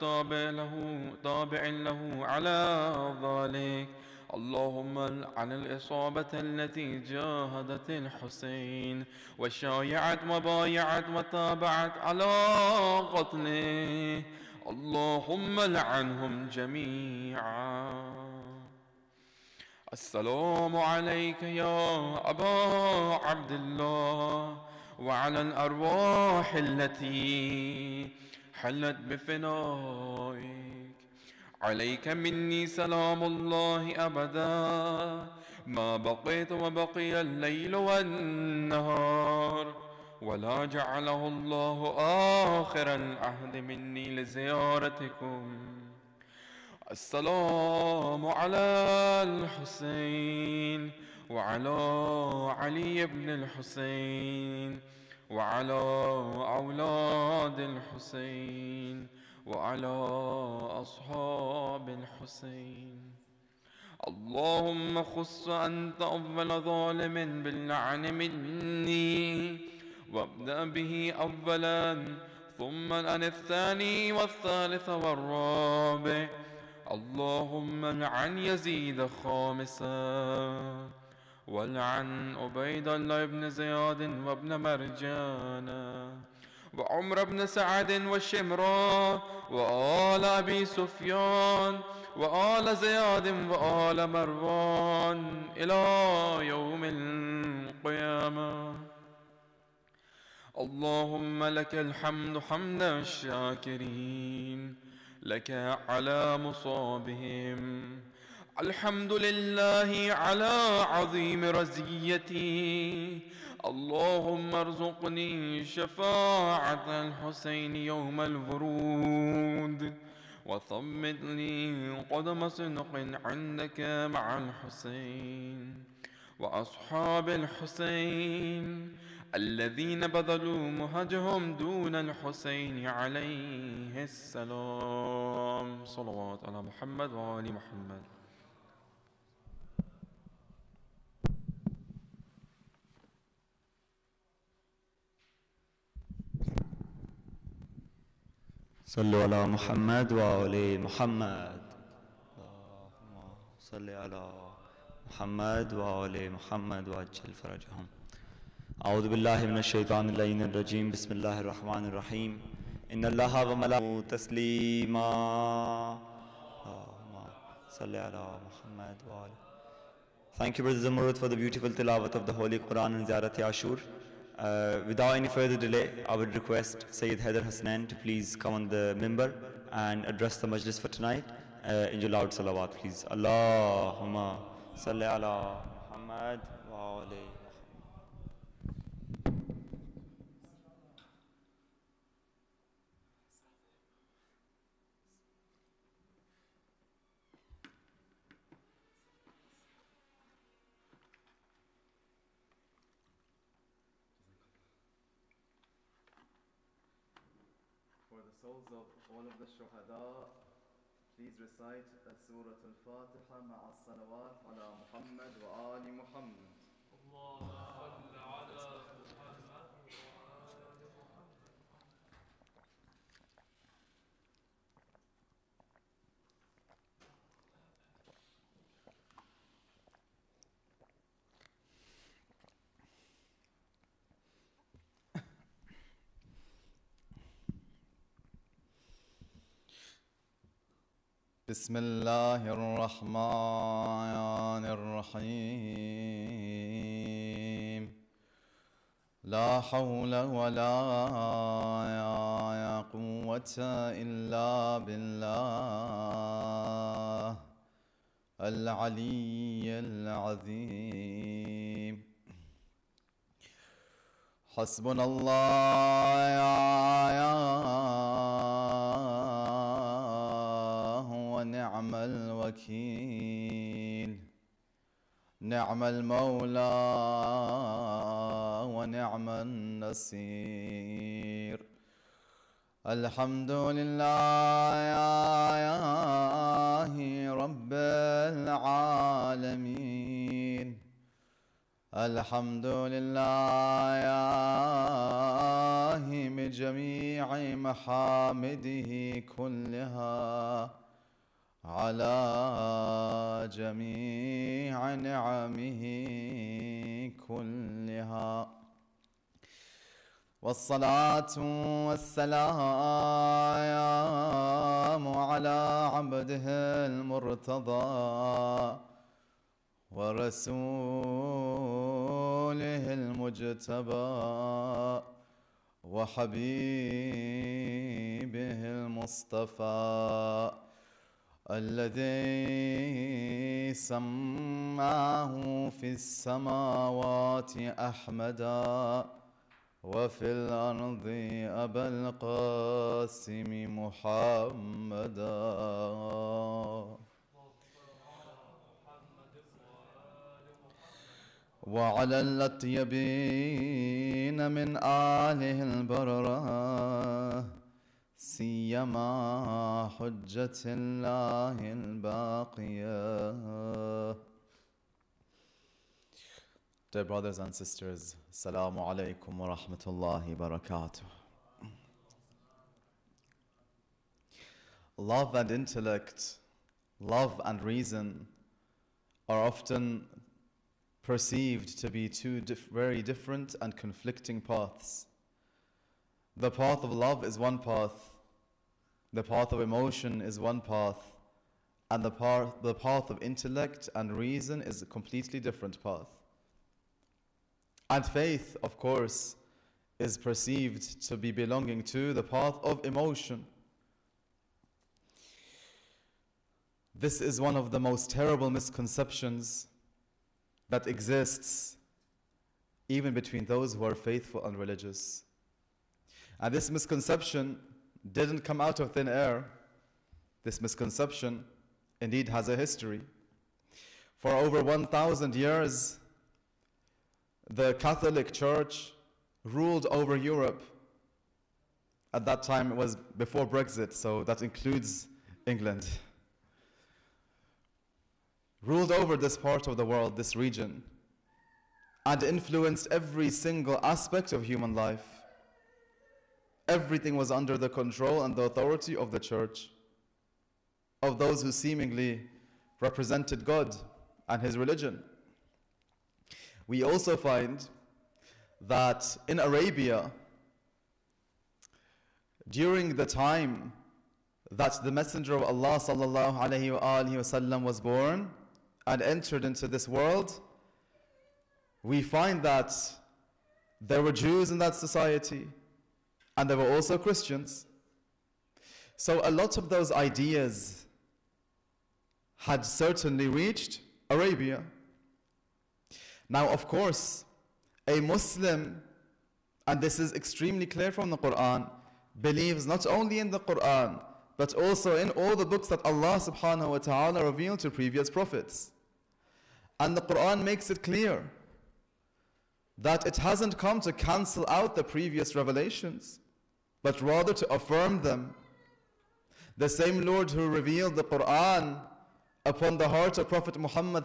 تابع له تابع له على ذلك. اللهم عن الإصابة التي جاهدت الحسين وشايعت وبايعت وتابعت على قتله اللهم لعنهم جميعا. السلام عليك يا أبا عبد الله وعلى الأرواح التي حلت بفنائك. عليك مني سلام الله أبدا. ما بقيت وبقي الليل والنهار. ولا جعله الله آخر العهد مني لزيارتكم. السلام على الحسين وعلى علي بن الحسين. وعلى أولاد الحسين وعلى أصحاب الحسين. اللهم خص أنت أول ظالم باللعن مني وابدأ به أولا ثم الآن الثاني والثالث والرابع. اللهم لعن يزيد خامسا. ولعن عبيد الله بن زياد وابن مرجان وعمر بن سعد والشمران وآل أبي سفيان وآل زياد وآل مروان إلى يوم القيامة. اللهم لك الحمد حمد الشاكرين لك على مصابهم. الحمد لله على عظيم رزيتي. اللهم ارزقني شفاعة الحسين يوم الورود. وثبت لي قدم صدق عندك مع الحسين. وأصحاب الحسين الذين بذلوا مهجهم دون الحسين عليه السلام. صلوات على محمد وآل محمد. صلوا على محمد. وآل محمد. اللهم صل على محمد وآل محمد وأجل فرجهم. أعوذ بالله من الشيطان اللعين الرجيم. بسم الله الرحمن الرحيم. إن الله وملائكته تسليما. اللهم صل على محمد وآل Thank you, Brother Zamurud, for the beautiful tilawat of the Holy Quran and Ziyarat Ashur. Uh, without any further delay, I would request Sayyid Haidar Hassanain to please come on the mimbar and address the majlis for tonight uh, in your loud salawat, please. Allahumma salli ala Muhammad طلب الشهداء please recite سورة الفاتحة مع الصلوات على محمد وآل محمد. الله بسم الله الرحمن الرحيم. لا حول ولا قوة إلا بالله العلي العظيم. حسبنا الله. ونعم الوكيل نعم المولى ونعم النصير الحمد لله رب العالمين. الحمد لله بجميع محامده كلها. على جميع نعمه كلها. والصلاة والسلام على عبده المرتضى ورسوله المجتبى وحبيبه المصطفى. الذي سماه في السماوات أحمدا وفي الأرض أبا القاسم محمدا. وعلى الأطيبين من آله البررة سيما حجة الله الباقية Dear brothers and sisters, Assalamu alaikum wa rahmatullahi barakatuh. Love and intellect, love and reason are often perceived to be two dif- very different and conflicting paths. The path of love is one path, the path of emotion is one path, and the, par- the path of intellect and reason is a completely different path. And faith, of course, is perceived to be belonging to the path of emotion. This is one of the most terrible misconceptions that exists even between those who are faithful and religious. And this misconception didn't come out of thin air. This misconception indeed has a history. For over 1,000 years, the Catholic Church ruled over Europe. At that time, it was before Brexit, so that includes England. Ruled over this part of the world, this region, and influenced every single aspect of human life. Everything was under the control and the authority of the church, of those who seemingly represented God and His religion. We also find that in Arabia, during the time that the Messenger of Allah sallallahu alaihi wasallam was born and entered into this world, we find that there were Jews in that society and there were also Christians. So a lot of those ideas had certainly reached Arabia. Now, of course, a Muslim, and this is extremely clear from the Quran, believes not only in the Quran, but also in all the books that Allah subhanahu wa ta'ala revealed to previous prophets. And the Quran makes it clear that it hasn't come to cancel out the previous revelations, but rather to affirm them. The same Lord who revealed the Quran upon the heart of Prophet Muhammad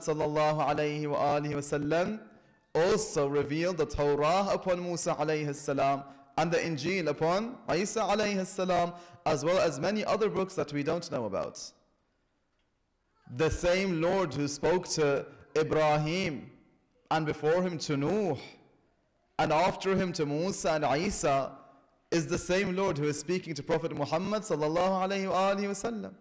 also revealed the Torah upon Musa alayhi salam and the Injil upon Isa alayhi salam as well as many other books that we don't know about. The same Lord who spoke to Ibrahim and before him to Nuh and after him to Musa and Isa is the same Lord who is speaking to Prophet Muhammad sallallahu wasallam.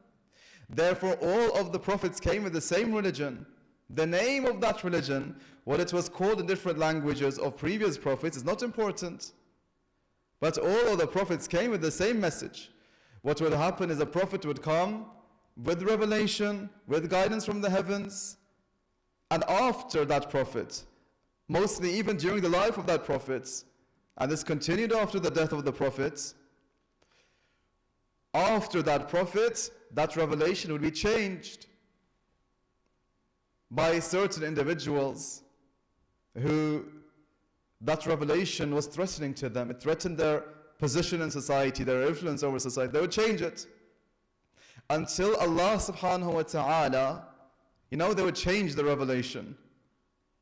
Therefore, all of the prophets came with the same religion. The name of that religion, what it was called in different languages of previous prophets, is not important. But all of the prophets came with the same message. What would happen is a prophet would come with revelation, with guidance from the heavens, and after that prophet, mostly even during the life of that prophet, and this continued after the death of the prophet, after that prophet, that revelation would be changed by certain individuals who that revelation was threatening to them. It threatened their position in society, their influence over society. They would change it. Until Allah subhanahu wa ta'ala, you know, they would change the revelation.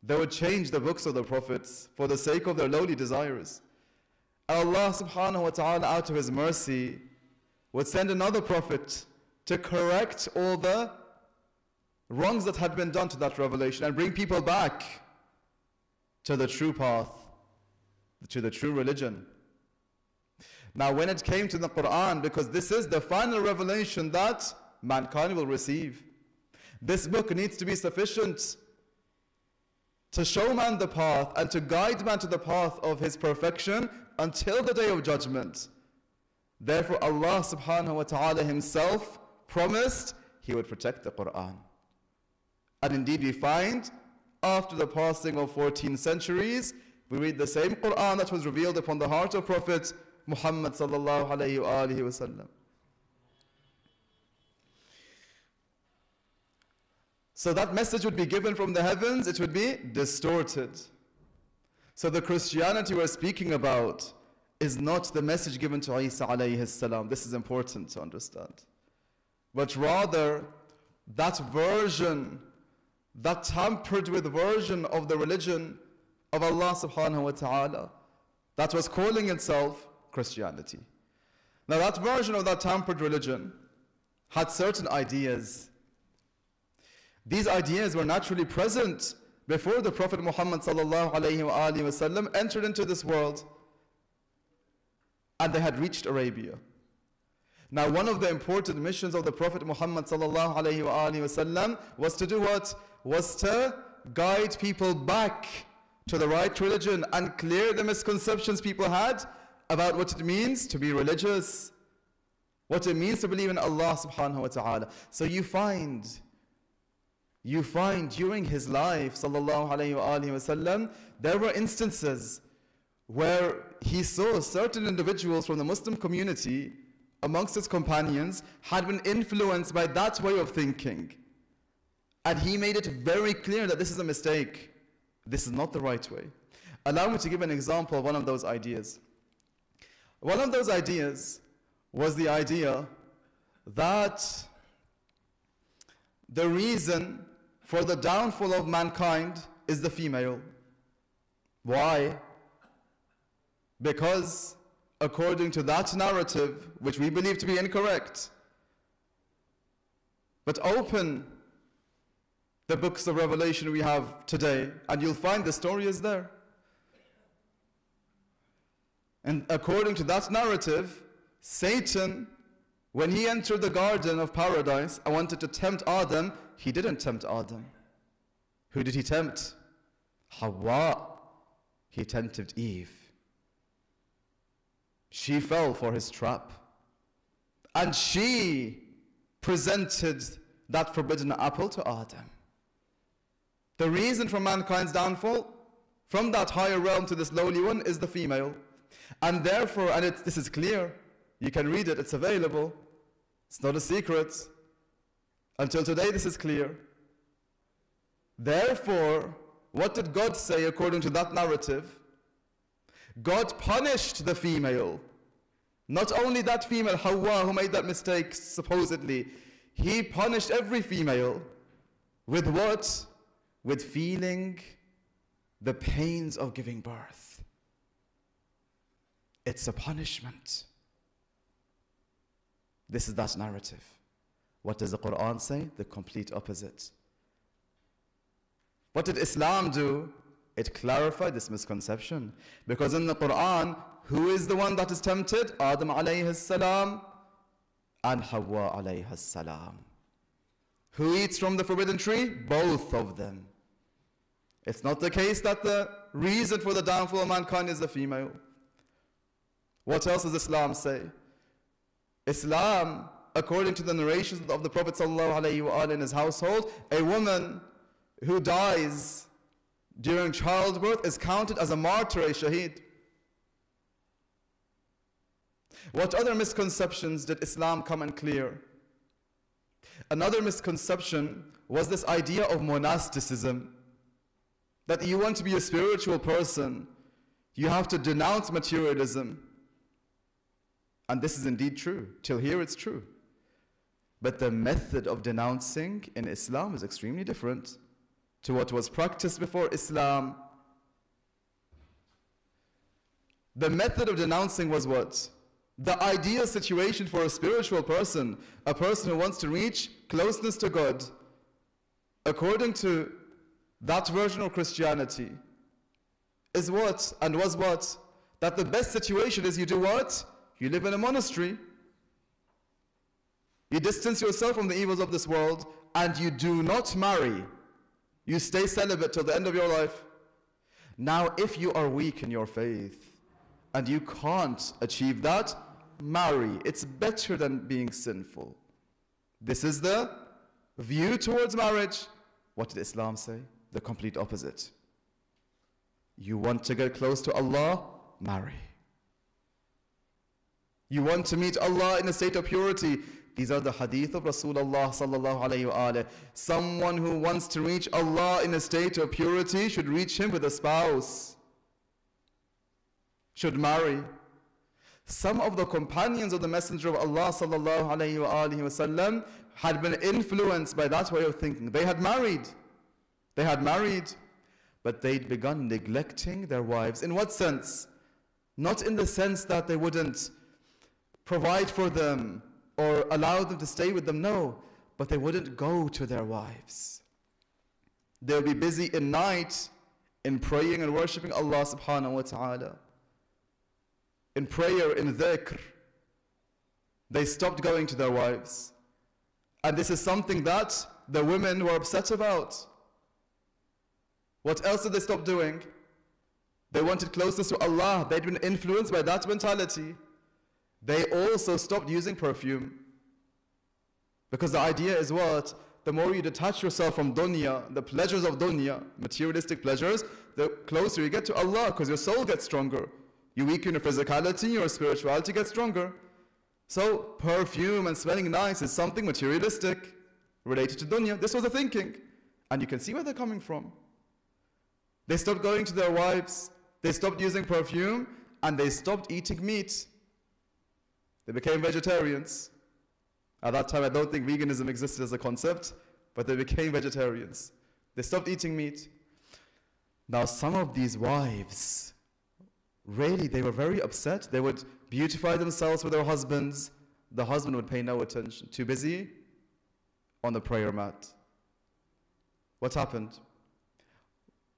They would change the books of the prophets for the sake of their lowly desires. Allah subhanahu wa ta'ala, out of His mercy, would send another prophet to correct all the wrongs that had been done to that revelation and bring people back to the true path, to the true religion. Now, when it came to the Quran, because this is the final revelation that mankind will receive, this book needs to be sufficient to show man the path and to guide man to the path of his perfection until the day of judgment. Therefore, Allah subhanahu wa ta'ala Himself promised He would protect the Quran. And indeed, we find after the passing of 14 centuries, we read the same Quran that was revealed upon the heart of Prophet Muhammad sallallahu alayhi wa So that message would be given from the heavens, it would be distorted. So the Christianity we're speaking about is not the message given to Isa alayhi salam. This is important to understand. But rather, that version, that tampered with version of the religion of Allah subhanahu wa ta'ala, that was calling itself Christianity. Now that version of that tampered religion had certain ideas. These ideas were naturally present before the Prophet Muhammad entered into this world and they had reached Arabia. Now, one of the important missions of the Prophet Muhammad was to do what? Was to guide people back to the right religion and clear the misconceptions people had about what it means to be religious, what it means to believe in Allah subhanahu wa ta'ala. So you find you find during his life, sallallahu alayhi wa there were instances where he saw certain individuals from the Muslim community amongst his companions had been influenced by that way of thinking. And he made it very clear that this is a mistake. This is not the right way. Allow me to give an example of one of those ideas. One of those ideas was the idea that the reason for the downfall of mankind is the female. Why? Because according to that narrative, which we believe to be incorrect, but open the books of Revelation we have today, and you'll find the story is there. And according to that narrative, Satan, when he entered the garden of paradise and wanted to tempt Adam, he didn't tempt Adam. Who did he tempt? Hawa. He tempted Eve. She fell for his trap. And she presented that forbidden apple to Adam. The reason for mankind's downfall from that higher realm to this lowly one is the female. And therefore, and this is clear, you can read it, it's available, it's not a secret. Until today, this is clear. Therefore, what did God say according to that narrative? God punished the female. Not only that female, Hawa, who made that mistake, supposedly, he punished every female with what? With feeling the pains of giving birth. It's a punishment. This is that narrative. What does the Quran say? The complete opposite. What did Islam do? It clarified this misconception. Because in the Quran, who is the one that is tempted? Adam alayhi salam and Hawa alayhi salam. Who eats from the forbidden tree? Both of them. It's not the case that the reason for the downfall of mankind is the female. What else does Islam say? Islam, according to the narrations of the Prophet ﷺ in his household, a woman who dies during childbirth is counted as a martyr, a shaheed. What other misconceptions did Islam come and clear? Another misconception was this idea of monasticism. That you want to be a spiritual person, you have to denounce materialism. And this is indeed true. Till here it's true. But the method of denouncing in Islam is extremely different. to what was practiced before Islam. The method of denouncing was what? The ideal situation for a spiritual person, a person who wants to reach closeness to God, according to that version of Christianity, is what and was what? That the best situation is you do what? You live in a monastery. You distance yourself from the evils of this world and you do not marry. You stay celibate till the end of your life. Now, if you are weak in your faith and you can't achieve that, marry. It's better than being sinful. This is the view towards marriage. What did Islam say? The complete opposite. You want to get close to Allah? Marry. You want to meet Allah in a state of purity? These are the hadith of Rasulullah sallallahu alayhi wa Someone who wants to reach Allah in a state of purity should reach Him with a spouse. Should marry. Some of the companions of the Messenger of Allah sallallahu alayhi wa had been influenced by that way of thinking. They had married. They had married, but they'd begun neglecting their wives. In what sense? Not in the sense that they wouldn't provide for them, or allow them to stay with them. No, but they wouldn't go to their wives. They'll be busy in night in praying and worshipping Allah subhanahu wa ta'ala. In prayer, in dhikr. They stopped going to their wives. And this is something that the women were upset about. What else did they stop doing? They wanted closeness to Allah. They'd been influenced by that mentality. They also stopped using perfume. Because the idea is what? The more you detach yourself from dunya, the pleasures of dunya, materialistic pleasures, the closer you get to Allah because your soul gets stronger. You weaken your physicality, your spirituality gets stronger. So, perfume and smelling nice is something materialistic related to dunya. This was the thinking. And you can see where they're coming from. They stopped going to their wives, they stopped using perfume, and they stopped eating meat. They became vegetarians. At that time, I don't think veganism existed as a concept, but they became vegetarians. They stopped eating meat. Now, some of these wives, really, they were very upset. They would beautify themselves with their husbands. The husband would pay no attention. Too busy on the prayer mat. What happened?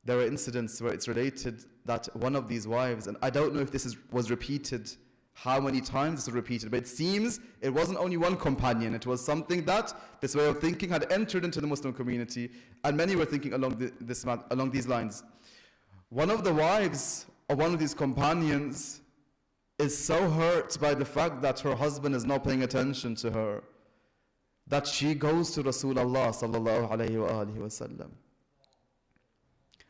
There were incidents where it's related that one of these wives, and I don't know if this is, was repeated how many times this was repeated, but it seems it wasn't only one companion, it was something that this way of thinking had entered into the Muslim community, and many were thinking along, the, this, along these lines. One of the wives of one of these companions is so hurt by the fact that her husband is not paying attention to her that she goes to Rasulullah sallallahu alayhi wa sallam.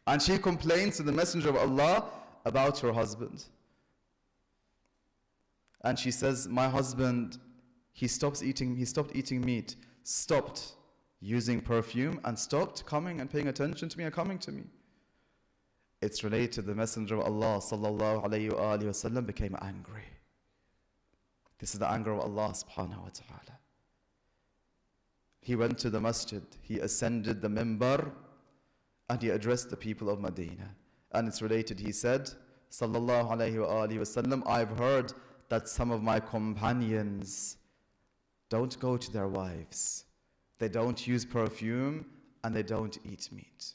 And she complains to the Messenger of Allah about her husband. And she says, My husband, he stops eating, he stopped eating meat, stopped using perfume, and stopped coming and paying attention to me and coming to me. It's related to the Messenger of Allah sallallahu alayhi wa wasallam became angry. This is the anger of Allah subhanahu wa ta'ala. He went to the masjid, he ascended the mimbar, and he addressed the people of Medina. And it's related, he said, Sallallahu alayhi wasallam, I've heard that some of my companions don't go to their wives, they don't use perfume, and they don't eat meat.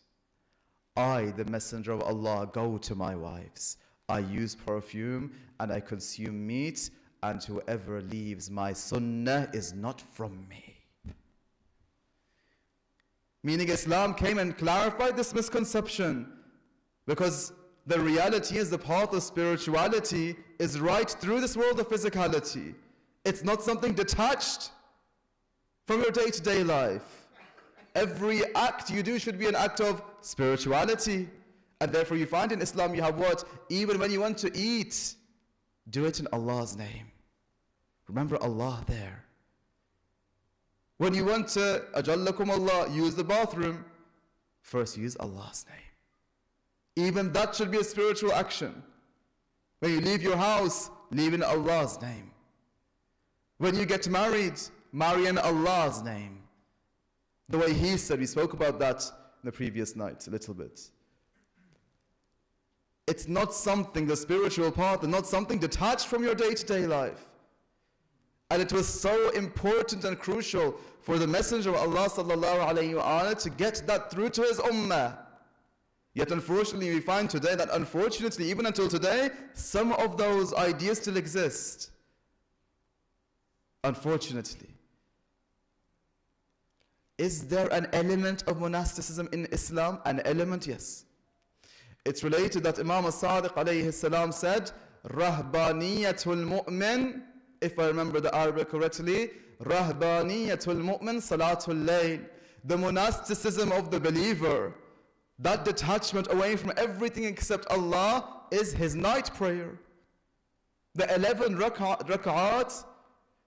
I, the Messenger of Allah, go to my wives. I use perfume and I consume meat, and whoever leaves my sunnah is not from me. Meaning, Islam came and clarified this misconception because the reality is the path of spirituality is right through this world of physicality. It's not something detached from your day to day life. Every act you do should be an act of spirituality. And therefore, you find in Islam you have what? Even when you want to eat, do it in Allah's name. Remember Allah there. When you want to, Ajallakum Allah, use the bathroom, first use Allah's name. Even that should be a spiritual action. When you leave your house, leave in Allah's name. When you get married, marry in Allah's name. The way He said, we spoke about that in the previous night a little bit. It's not something, the spiritual path, not something detached from your day to day life. And it was so important and crucial for the Messenger of Allah wa to get that through to his ummah. Yet unfortunately we find today that unfortunately even until today some of those ideas still exist. Unfortunately. Is there an element of monasticism in Islam? An element, yes. It's related that Imam al-Sadiq salam said, Rahbaniyatul mu'min, if I remember the Arabic correctly, Rahbaniyatul mu'min salatul layl. The monasticism of the believer, that detachment away from everything except Allah is his night prayer. The 11 rak'at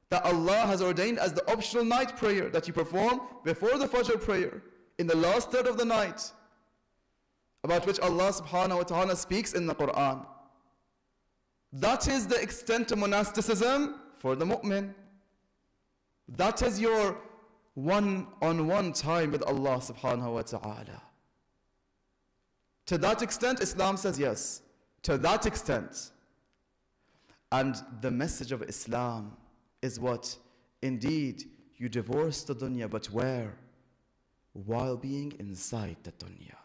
that Allah has ordained as the optional night prayer that you perform before the Fajr prayer in the last third of the night about which Allah subhanahu wa ta'ala speaks in the Quran. That is the extent of monasticism for the mu'min. That is your one on one time with Allah subhanahu wa ta'ala. To that extent, Islam says yes. To that extent. And the message of Islam is what? Indeed, you divorce the dunya, but where? While being inside the dunya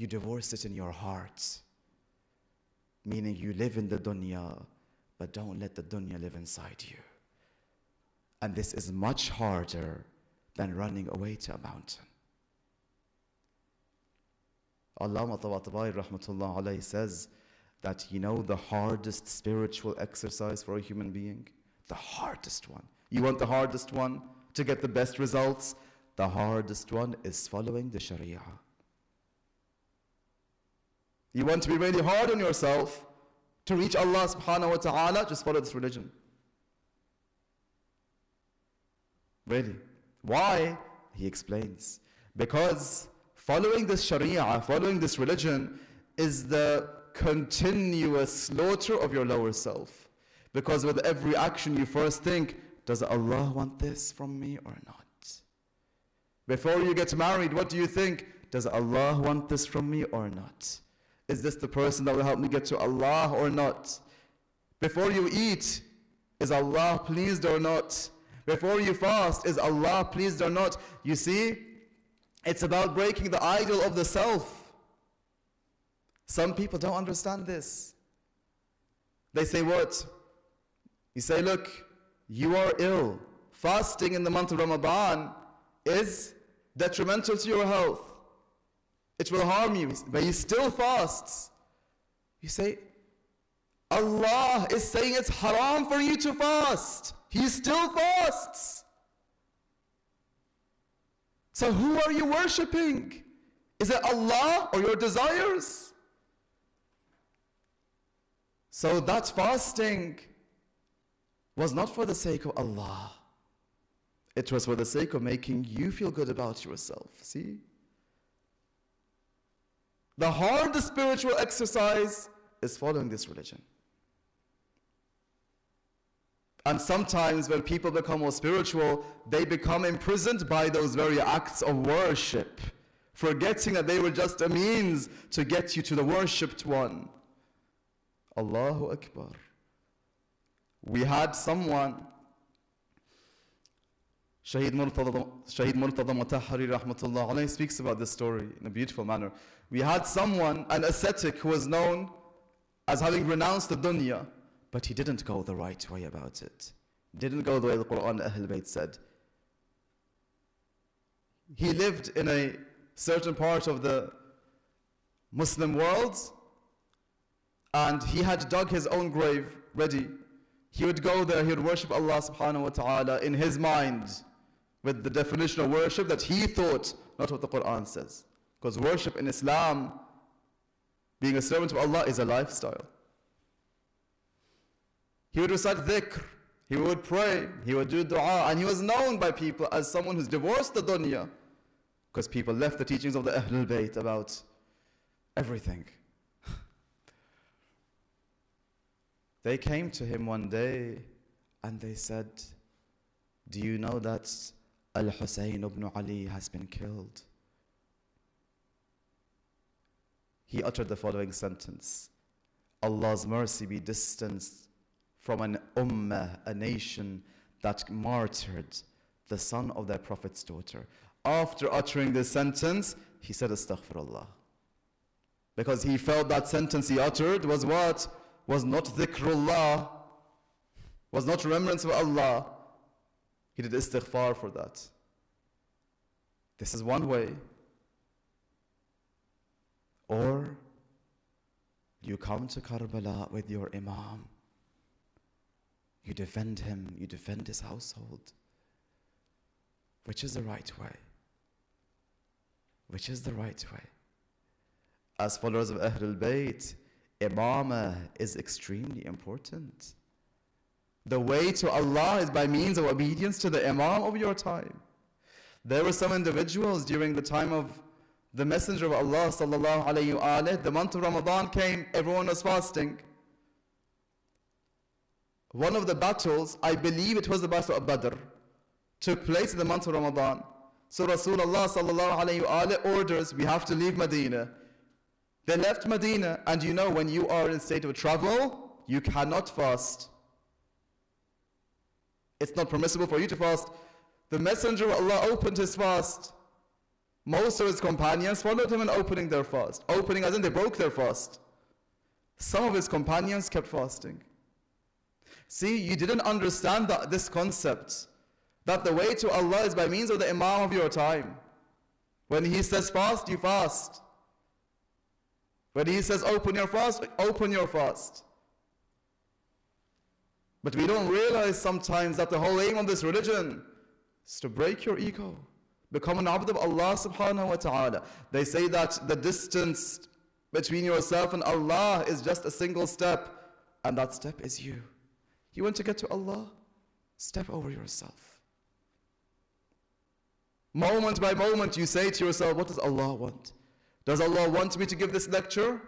you divorce it in your heart. Meaning you live in the dunya, but don't let the dunya live inside you. And this is much harder than running away to a mountain. Allah rahmatullah alayhi says that you know the hardest spiritual exercise for a human being? The hardest one. You want the hardest one to get the best results? The hardest one is following the Sharia. You want to be really hard on yourself to reach Allah subhanahu wa ta'ala, just follow this religion. Really. Why? He explains. Because following this sharia, following this religion, is the continuous slaughter of your lower self. Because with every action you first think, does Allah want this from me or not? Before you get married, what do you think? Does Allah want this from me or not? Is this the person that will help me get to Allah or not? Before you eat, is Allah pleased or not? Before you fast, is Allah pleased or not? You see, it's about breaking the idol of the self. Some people don't understand this. They say, What? You say, Look, you are ill. Fasting in the month of Ramadan is detrimental to your health. It will harm you, but he still fasts. You say, Allah is saying it's haram for you to fast. He still fasts. So who are you worshipping? Is it Allah or your desires? So that fasting was not for the sake of Allah. It was for the sake of making you feel good about yourself. See? The hardest spiritual exercise is following this religion. And sometimes when people become more spiritual, they become imprisoned by those very acts of worship, forgetting that they were just a means to get you to the worshipped one. Allahu Akbar. We had someone Shaheed Murtada, Shaheed Mutahari rahmatullah alayhi speaks about this story in a beautiful manner. We had someone, an ascetic, who was known as having renounced the dunya, but he didn't go the right way about it. Didn't go the way the Quran Ahl Bayt said. He lived in a certain part of the Muslim world, and he had dug his own grave ready. He would go there, he would worship Allah subhanahu wa ta'ala in his mind with the definition of worship that he thought, not what the Quran says. Because worship in Islam, being a servant of Allah, is a lifestyle. He would recite dhikr, he would pray, he would do dua, and he was known by people as someone who's divorced the dunya. Because people left the teachings of the Ahlul Bayt about everything. they came to him one day and they said, Do you know that Al Hussein ibn Ali has been killed. he uttered the following sentence Allah's mercy be distanced from an ummah, a nation that martyred the son of their prophet's daughter. After uttering this sentence, he said, Astaghfirullah. Because he felt that sentence he uttered was what? Was not dhikrullah, was not remembrance of Allah. He did istighfar for that. This is one way. Or you come to Karbala with your Imam. You defend him, you defend his household. Which is the right way? Which is the right way? As followers of Ahlul Bayt, Imamah is extremely important. The way to Allah is by means of obedience to the Imam of your time. There were some individuals during the time of the Messenger of Allah sallallahu alayhi wa the month of Ramadan came, everyone was fasting. One of the battles, I believe it was the Battle of Badr, took place in the month of Ramadan. So Rasulullah sallallahu alayhi wa orders, we have to leave Medina. They left Medina, and you know when you are in a state of travel, you cannot fast. It's not permissible for you to fast. The Messenger of Allah opened his fast. Most of his companions followed him in opening their fast. Opening as in they broke their fast. Some of his companions kept fasting. See, you didn't understand this concept that the way to Allah is by means of the Imam of your time. When he says fast, you fast. When he says open your fast, open your fast. But we don't realize sometimes that the whole aim of this religion is to break your ego. Become an abd of Allah subhanahu wa ta'ala. They say that the distance between yourself and Allah is just a single step, and that step is you. You want to get to Allah? Step over yourself. Moment by moment, you say to yourself, What does Allah want? Does Allah want me to give this lecture?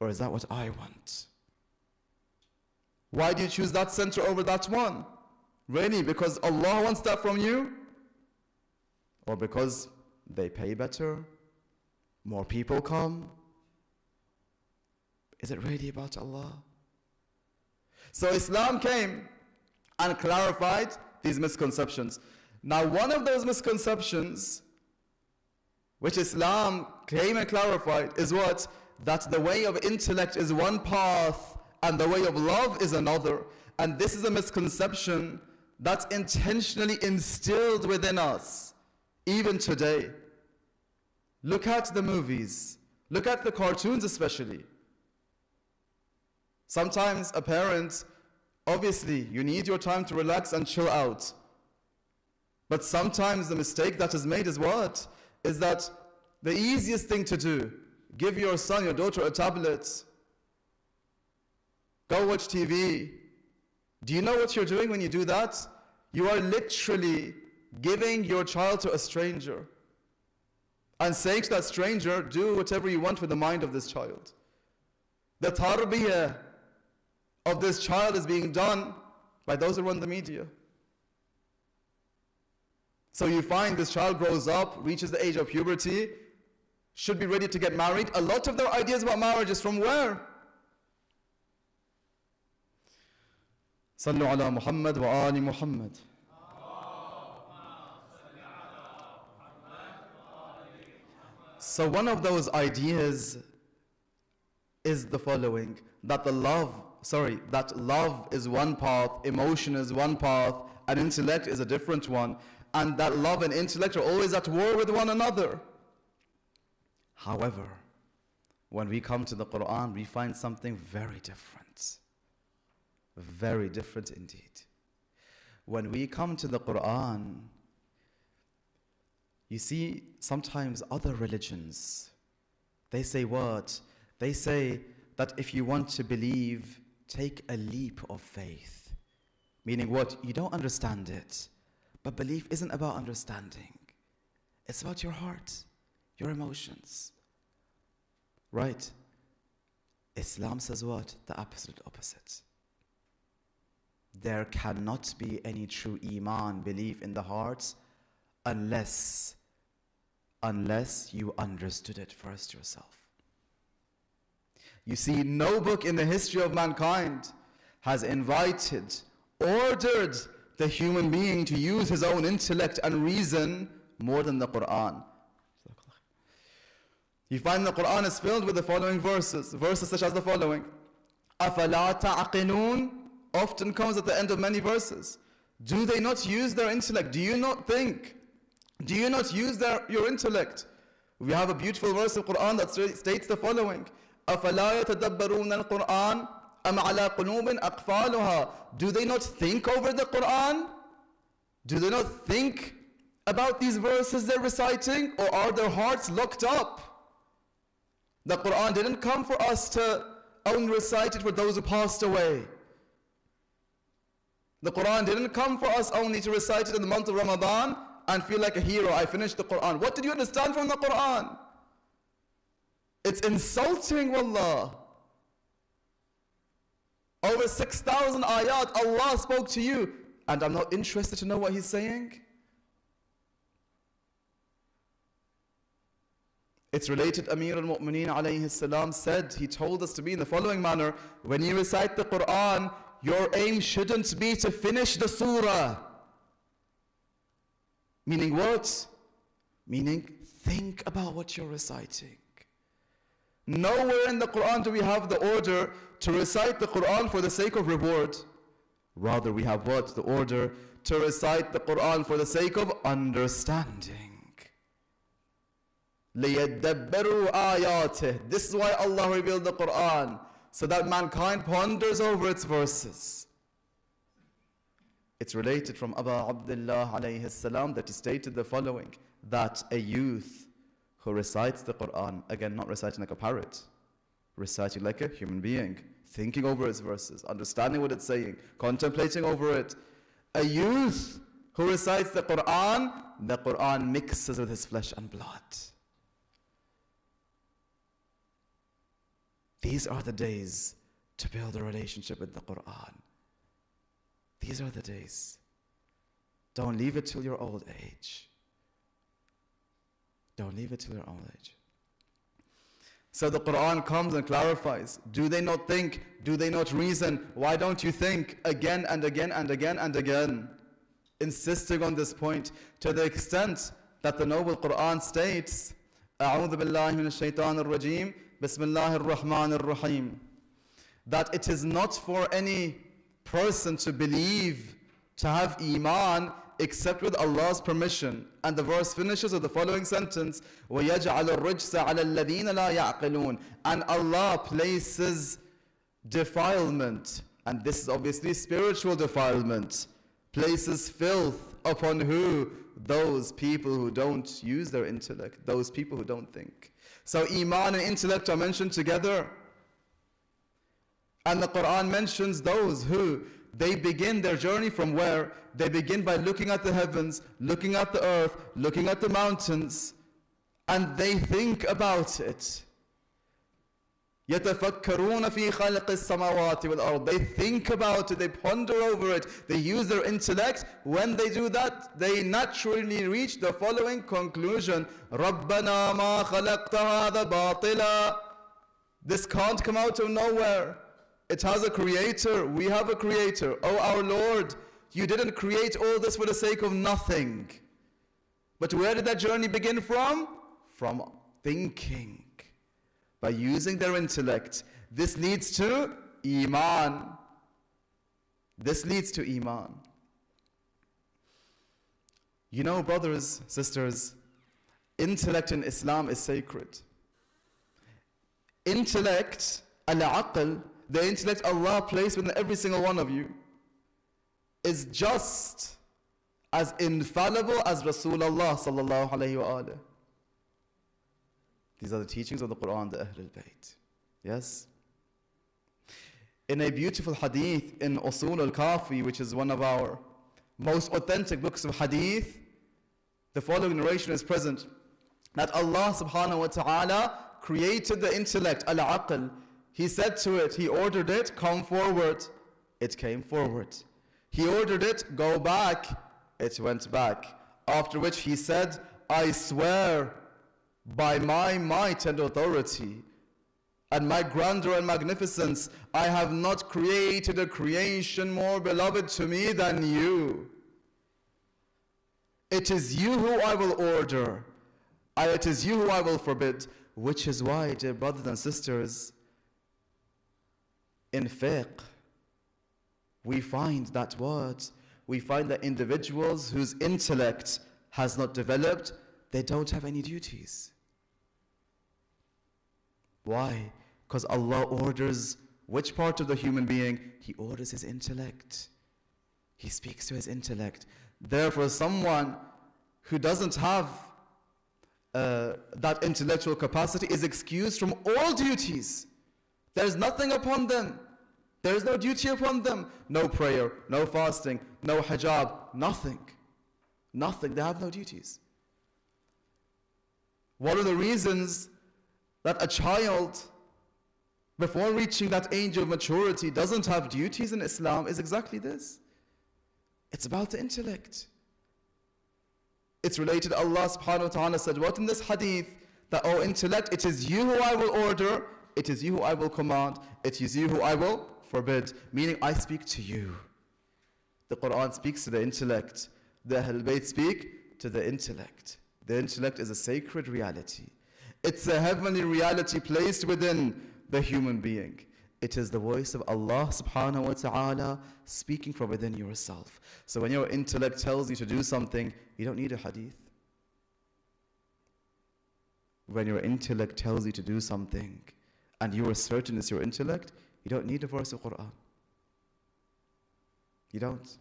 Or is that what I want? Why do you choose that center over that one? Really? Because Allah wants that from you? or because they pay better, more people come? Is it really about Allah? So Islam came and clarified these misconceptions. Now, one of those misconceptions which Islam came and clarified is what? That the way of intellect is one path and the way of love is another. And this is a misconception that's intentionally instilled within us. Even today, look at the movies, look at the cartoons especially. Sometimes a parent, obviously, you need your time to relax and chill out. But sometimes the mistake that is made is what? Is that the easiest thing to do, give your son, your daughter a tablet. Go watch TV. Do you know what you're doing when you do that? You are literally giving your child to a stranger and saying to that stranger, do whatever you want with the mind of this child. The tarbiyah of this child is being done by those who run the media. So you find this child grows up, reaches the age of puberty, should be ready to get married. A lot of their ideas about marriage is from where? صلوا على محمد وآل محمد So one of those ideas is the following that the love, sorry, that love is one path, emotion is one path, and intellect is a different one, and that love and intellect are always at war with one another. However, when we come to the Quran, we find something very different. Very different indeed. When we come to the Quran, you see, sometimes other religions, they say what? They say that if you want to believe, take a leap of faith. Meaning what? You don't understand it. But belief isn't about understanding, it's about your heart, your emotions. Right? Islam says what? The absolute opposite. There cannot be any true iman, belief in the heart, unless unless you understood it first yourself. You see, no book in the history of mankind has invited, ordered the human being to use his own intellect and reason more than the Quran. You find the Quran is filled with the following verses, verses such as the following. أَفَلَا تَعْقِلُونَ often comes at the end of many verses. Do they not use their intellect? Do you not think? Do you not use their, your intellect? We have a beautiful verse of Quran that states the following. أَفَلَا يَتَدَبَّرُونَ الْقُرْآنَ أَمْ عَلَى قُلُوبٍ أَقْفَالُهَا Do they not think over the Quran? Do they not think about these verses they're reciting? Or are their hearts locked up? The Quran didn't come for us to only recite it for those who passed away. The Quran didn't come for us only to recite it in the month of Ramadan and feel like a hero. I finished the Quran. What did you understand from the Quran? It's insulting, wallah. Over 6,000 ayat, Allah spoke to you, and I'm not interested to know what He's saying. It's related, Amir al Mu'mineen alayhi salam said, he told us to be in the following manner when you recite the Quran, your aim shouldn't be to finish the surah. Meaning what? Meaning, think about what you're reciting. Nowhere in the Quran do we have the order to recite the Quran for the sake of reward. Rather, we have what? The order to recite the Quran for the sake of understanding. لِيَدَّبَّرُوا آيَاتِهِ This is why Allah revealed the Quran, so that mankind ponders over its verses. It's related from Abu Abdullah alayhi salam that he stated the following, that a youth who recites the Quran, again not reciting like a parrot, reciting like a human being, thinking over its verses, understanding what it's saying, contemplating over it. A youth who recites the Quran, the Quran mixes with his flesh and blood. These are the days to build a relationship with the Quran. These are the days. Don't leave it till your old age. Don't leave it till your old age. So the Quran comes and clarifies. Do they not think? Do they not reason? Why don't you think? Again and again and again and again. Insisting on this point to the extent that the noble Quran states, أعوذ بالله من الشيطان الرجيم بسم الله الرحمن الرحيم that it is not for any person to believe, to have iman, except with Allah's permission. And the verse finishes with the following sentence, وَيَجْعَلُ الرِّجْسَ عَلَى الَّذِينَ لَا يَعْقِلُونَ And Allah places defilement, and this is obviously spiritual defilement, places filth upon who? Those people who don't use their intellect, those people who don't think. So Iman and intellect are mentioned together. And the Quran mentions those who they begin their journey from where? They begin by looking at the heavens, looking at the earth, looking at the mountains, and they think about it. يتفكرون في خلق السماوات والأرض They think about it, they ponder over it, they use their intellect. When they do that, they naturally reach the following conclusion. ربنا ما خلقت هذا باطلا This can't come out of nowhere. It has a creator. We have a creator. Oh, our Lord, you didn't create all this for the sake of nothing. But where did that journey begin from? From thinking by using their intellect. This leads to Iman. This leads to Iman. You know, brothers, sisters, intellect in Islam is sacred. Intellect, al-aql, the intellect Allah placed within every single one of you, is just as infallible as Rasulullah sallallahu alayhi wa these are the teachings of the Quran, the Ahlul Bayt. Yes? In a beautiful hadith in Usul al Kafi, which is one of our most authentic books of hadith, the following narration is present that Allah subhanahu wa ta'ala created the intellect, al aql. He said to it, He ordered it, come forward. It came forward. He ordered it, go back. It went back. After which He said, I swear by my might and authority, and my grandeur and magnificence. I have not created a creation more beloved to me than you. It is you who I will order, and it is you who I will forbid. Which is why, dear brothers and sisters, in fiqh, we find that word. We find that individuals whose intellect has not developed, they don't have any duties. Why? Because Allah orders which part of the human being? He orders his intellect. He speaks to his intellect. Therefore, someone who doesn't have uh, that intellectual capacity is excused from all duties. There's nothing upon them. There is no duty upon them. No prayer, no fasting, no hijab, nothing. Nothing. They have no duties. What are the reasons that a child, before reaching that age of maturity, doesn't have duties in Islam is exactly this. It's about the intellect. It's related, Allah subhanahu wa ta'ala said, What in this hadith? That, oh intellect, it is you who I will order, it is you who I will command, it is you who I will forbid. Meaning, I speak to you. The Quran speaks to the intellect. The Ahl Bayt speak to the intellect. The intellect is a sacred reality. It's a heavenly reality placed within the human being. It is the voice of Allah subhanahu wa ta'ala speaking from within yourself. So when your intellect tells you to do something, you don't need a hadith. When your intellect tells you to do something and you are certain it's your intellect, you don't need a verse of Quran. You don't.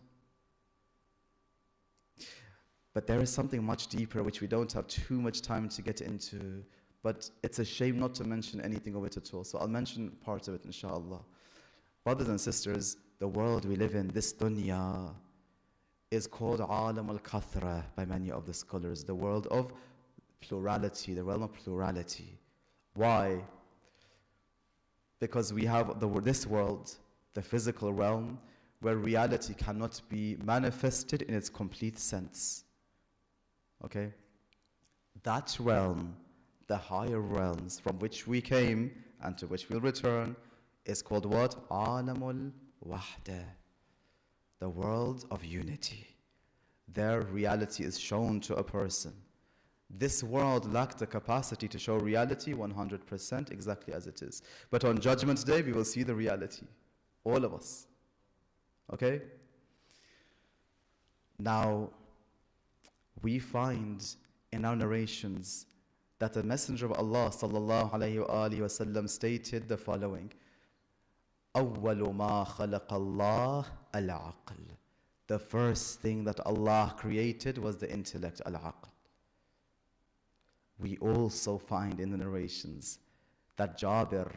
But there is something much deeper which we don't have too much time to get into. But it's a shame not to mention anything of it at all. So I'll mention parts of it, inshallah. Brothers and sisters, the world we live in, this dunya, is called Alam al Kathra by many of the scholars, the world of plurality, the realm of plurality. Why? Because we have the, this world, the physical realm, where reality cannot be manifested in its complete sense. Okay? That realm, the higher realms from which we came and to which we'll return, is called what? Alamul Wahda. The world of unity. Their reality is shown to a person. This world lacked the capacity to show reality 100% exactly as it is. But on Judgment Day, we will see the reality. All of us. Okay? Now, we find in our narrations that the Messenger of Allah sallallahu alayhi wa stated the following أول ما خلق الله العقل The first thing that Allah created was the intellect, al-aql. We also find in the narrations that Jabir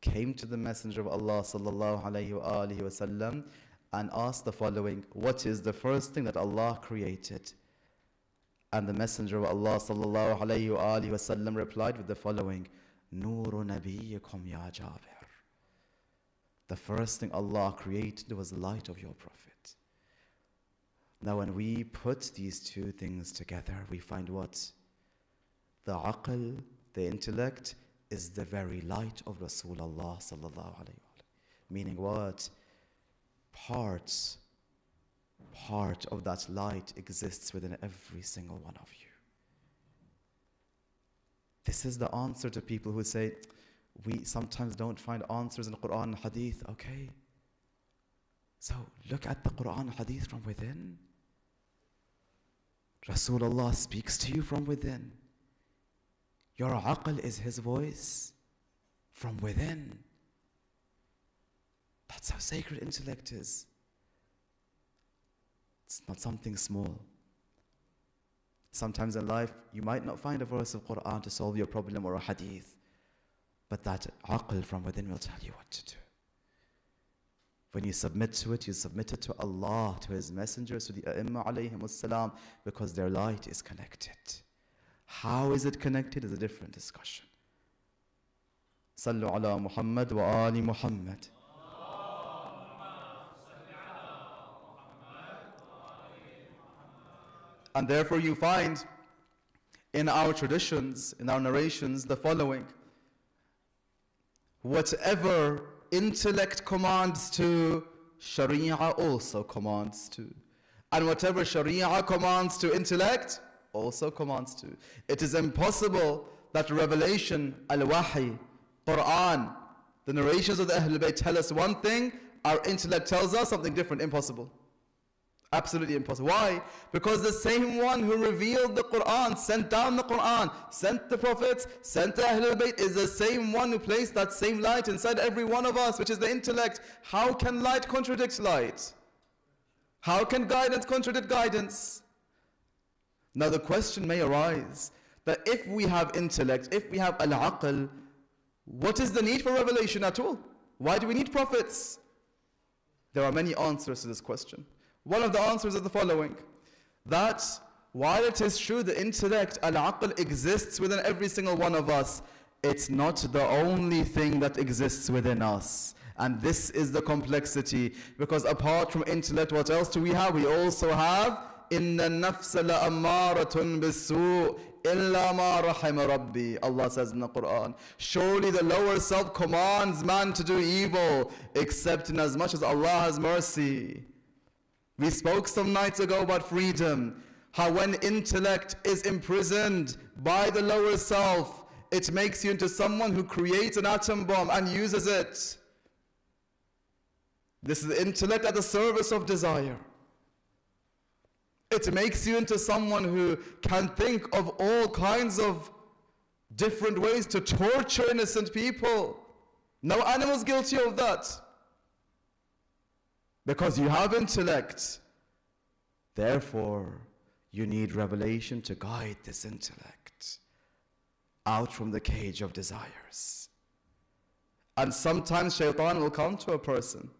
came to the Messenger of Allah sallallahu alayhi wa and asked the following What is the first thing that Allah created? And the Messenger of Allah sallallahu alayhi wa wasallam replied with the following Nuru nabiyyikum ya Jabir. The first thing Allah created was the light of your Prophet. Now, when we put these two things together, we find what? The aql, the intellect, is the very light of Rasulullah sallallahu alayhi Meaning what? Parts part of that light exists within every single one of you. This is the answer to people who say, we sometimes don't find answers in Quran and Hadith. Okay. So look at the Quran and Hadith from within. Rasulullah speaks to you from within. Your aql is his voice from within. That's how sacred intellect is. It's not something small. Sometimes in life, you might not find a verse of Quran to solve your problem or a hadith, but that aql from within will tell you what to do. When you submit to it, you submit it to Allah, to His messengers, to the A'imma alayhim because their light is connected. How is it connected is a different discussion. صلوا على محمد وآل محمد And therefore, you find in our traditions, in our narrations, the following whatever intellect commands to, Sharia also commands to. And whatever Sharia commands to intellect, also commands to. It is impossible that revelation, al-wahi, Quran, the narrations of the Ahlul Bayt tell us one thing, our intellect tells us something different, impossible. Absolutely impossible. Why? Because the same one who revealed the Quran, sent down the Quran, sent the prophets, sent the Ahlul Bayt, is the same one who placed that same light inside every one of us, which is the intellect. How can light contradict light? How can guidance contradict guidance? Now the question may arise that if we have intellect, if we have al-aql, what is the need for revelation at all? Why do we need prophets? There are many answers to this question. One of the answers is the following that while it is true the intellect, al aql, exists within every single one of us, it's not the only thing that exists within us. And this is the complexity because apart from intellect, what else do we have? We also have Inna nafsa ma ammaratun bisu. Allah says in the Quran, Surely the lower self commands man to do evil, except in as much as Allah has mercy. We spoke some nights ago about freedom, how when intellect is imprisoned by the lower self, it makes you into someone who creates an atom bomb and uses it. This is intellect at the service of desire. It makes you into someone who can think of all kinds of different ways to torture innocent people. No animal's guilty of that. Because you have intellect. Therefore, you need revelation to guide this intellect out from the cage of desires. And sometimes shaitan will come to a person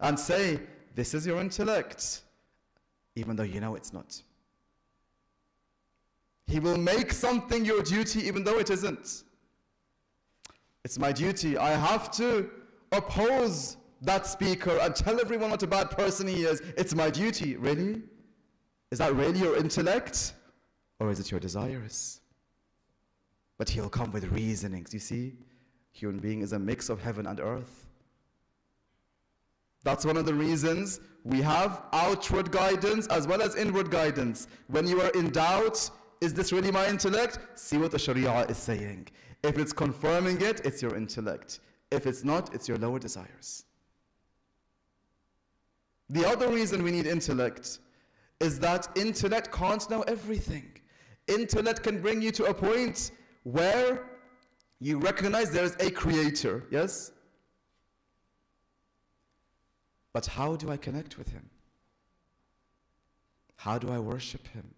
and say, This is your intellect, even though you know it's not. He will make something your duty, even though it isn't. It's my duty. I have to oppose that speaker and tell everyone what a bad person he is. It's my duty. Really? Is that really your intellect? Or is it your desires? But he'll come with reasonings. You see, human being is a mix of heaven and earth. That's one of the reasons we have outward guidance as well as inward guidance. When you are in doubt, is this really my intellect? See what the Sharia is saying. If it's confirming it, it's your intellect. If it's not, it's your lower desires. The other reason we need intellect is that intellect can't know everything. Intellect can bring you to a point where you recognize there is a creator, yes? But how do I connect with him? How do I worship him?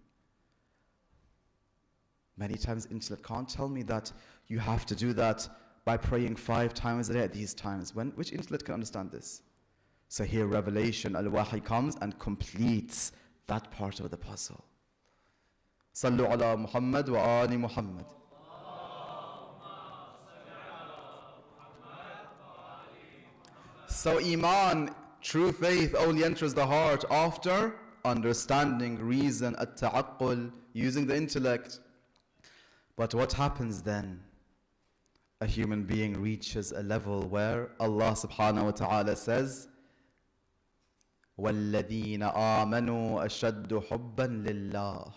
Many times intellect can't tell me that you have to do that by praying five times a day at these times. When, which intellect can understand this? So here revelation, al-wahi comes and completes that part of the puzzle. Sallu ala Muhammad wa ali Muhammad. So iman, true faith only enters the heart after understanding, reason, at-ta'aqqul, using the intellect. But what happens then? A human being reaches a level where Allah subhanahu wa ta'ala says, والذين آمنوا أشد حبا لله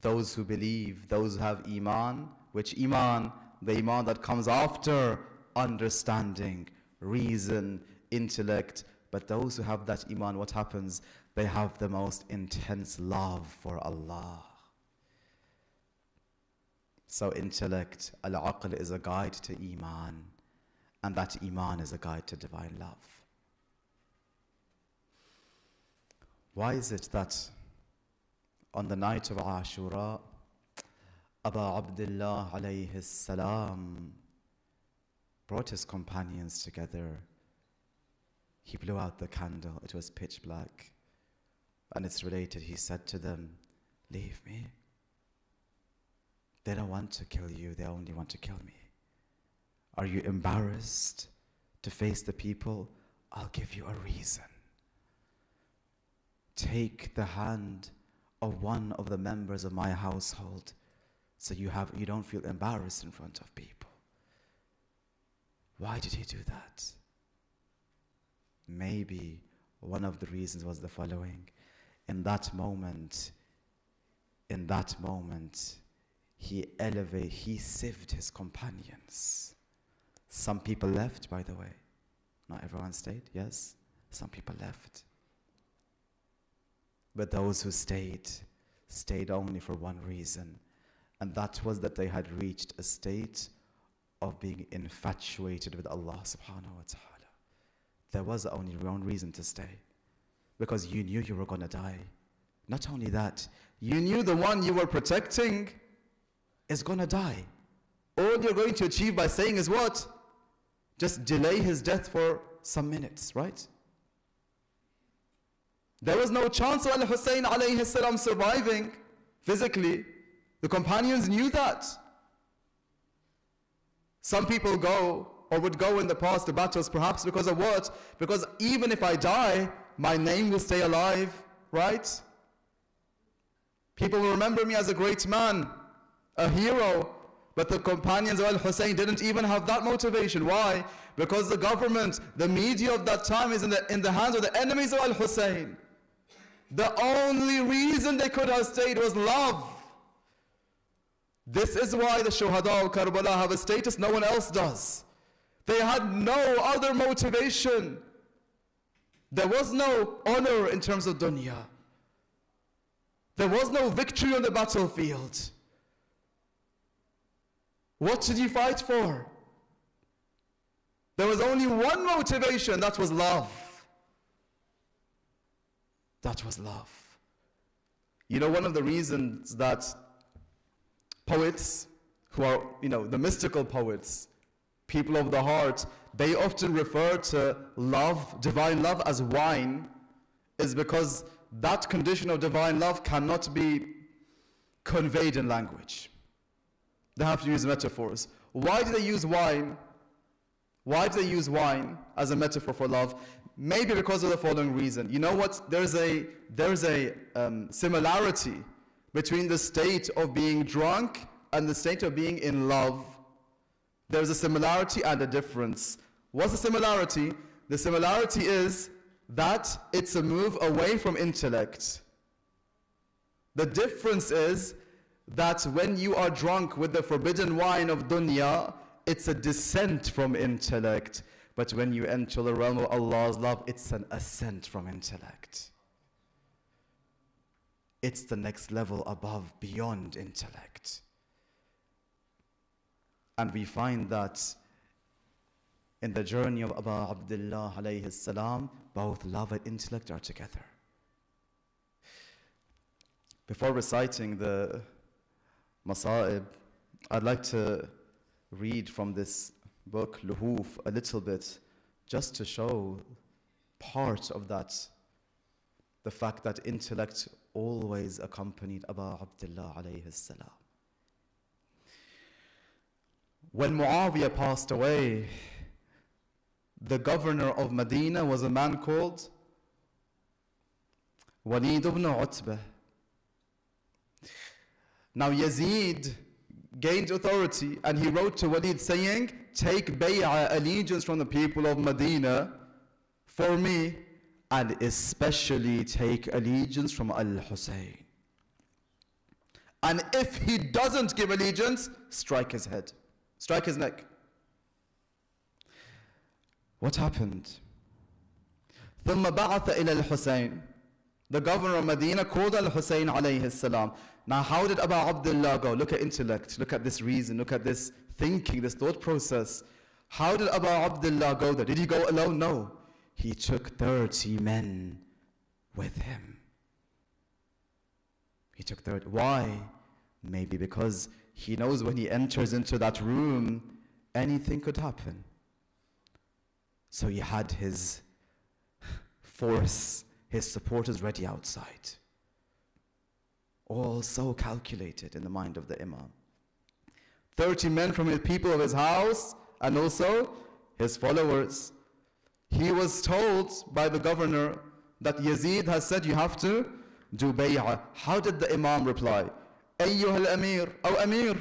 Those who believe, those who have Iman, which Iman, the Iman that comes after understanding, reason, intellect, but those who have that Iman, what happens? They have the most intense love for Allah. So intellect, al-aql is a guide to Iman, and that Iman is a guide to divine love. Why is it that on the night of Ashura, Abu Abdullah alayhi salam brought his companions together. He blew out the candle, it was pitch black. And it's related, he said to them, Leave me. They don't want to kill you, they only want to kill me. Are you embarrassed to face the people? I'll give you a reason take the hand of one of the members of my household so you, have, you don't feel embarrassed in front of people. Why did he do that? Maybe one of the reasons was the following. In that moment, in that moment, he elevated, he saved his companions. Some people left, by the way. Not everyone stayed, yes? Some people left. But those who stayed, stayed only for one reason, and that was that they had reached a state of being infatuated with Allah subhanahu wa ta'ala. There was only one reason to stay because you knew you were going to die. Not only that, you knew the one you were protecting is going to die. All you're going to achieve by saying is what? Just delay his death for some minutes, right? There was no chance of Al Hussein alayhi salam surviving physically. The companions knew that. Some people go or would go in the past to battles perhaps because of what? Because even if I die, my name will stay alive, right? People will remember me as a great man, a hero. But the companions of Al Hussein didn't even have that motivation. Why? Because the government, the media of that time is in the, in the hands of the enemies of Al Hussein. The only reason they could have stayed was love. This is why the Shuhada of Karbala have a status no one else does. They had no other motivation. There was no honor in terms of dunya. There was no victory on the battlefield. What did you fight for? There was only one motivation, that was love. That was love. You know, one of the reasons that poets, who are, you know, the mystical poets, people of the heart, they often refer to love, divine love, as wine, is because that condition of divine love cannot be conveyed in language. They have to use metaphors. Why do they use wine? Why do they use wine as a metaphor for love? Maybe because of the following reason. You know what? There's a, there's a um, similarity between the state of being drunk and the state of being in love. There's a similarity and a difference. What's the similarity? The similarity is that it's a move away from intellect. The difference is that when you are drunk with the forbidden wine of dunya, it's a descent from intellect. But when you enter the realm of Allah's love, it's an ascent from intellect. It's the next level above, beyond intellect. And we find that in the journey of Abu Abdullah alayhi salam, both love and intellect are together. Before reciting the Masa'ib, I'd like to read from this book, Luhuf, a little bit, just to show part of that, the fact that intellect always accompanied Abu Abdullah alayhi salam. When Muawiyah passed away, the governor of Medina was a man called Walid ibn Utbah. Now Yazid gained authority and he wrote to Walid saying, Take bay'ah allegiance from the people of Medina for me and especially take allegiance from Al Hussein. And if he doesn't give allegiance, strike his head, strike his neck. What happened? ثم بعث إلى الحسين The governor of Medina called Al-Hussein alayhi salam. Now how did Abu Abdullah go? Look at intellect, look at this reason, look at this thinking, this thought process. How did Abu Abdullah go there? Did he go alone? No. He took 30 men with him. He took 30. Why? Maybe because he knows when he enters into that room, anything could happen. So he had his force, his supporters ready outside. All so calculated in the mind of the Imam. 30 men from the people of his house and also his followers. He was told by the governor that Yazid has said you have to do bay'ah. How did the Imam reply? أيها الأمير أو أمير,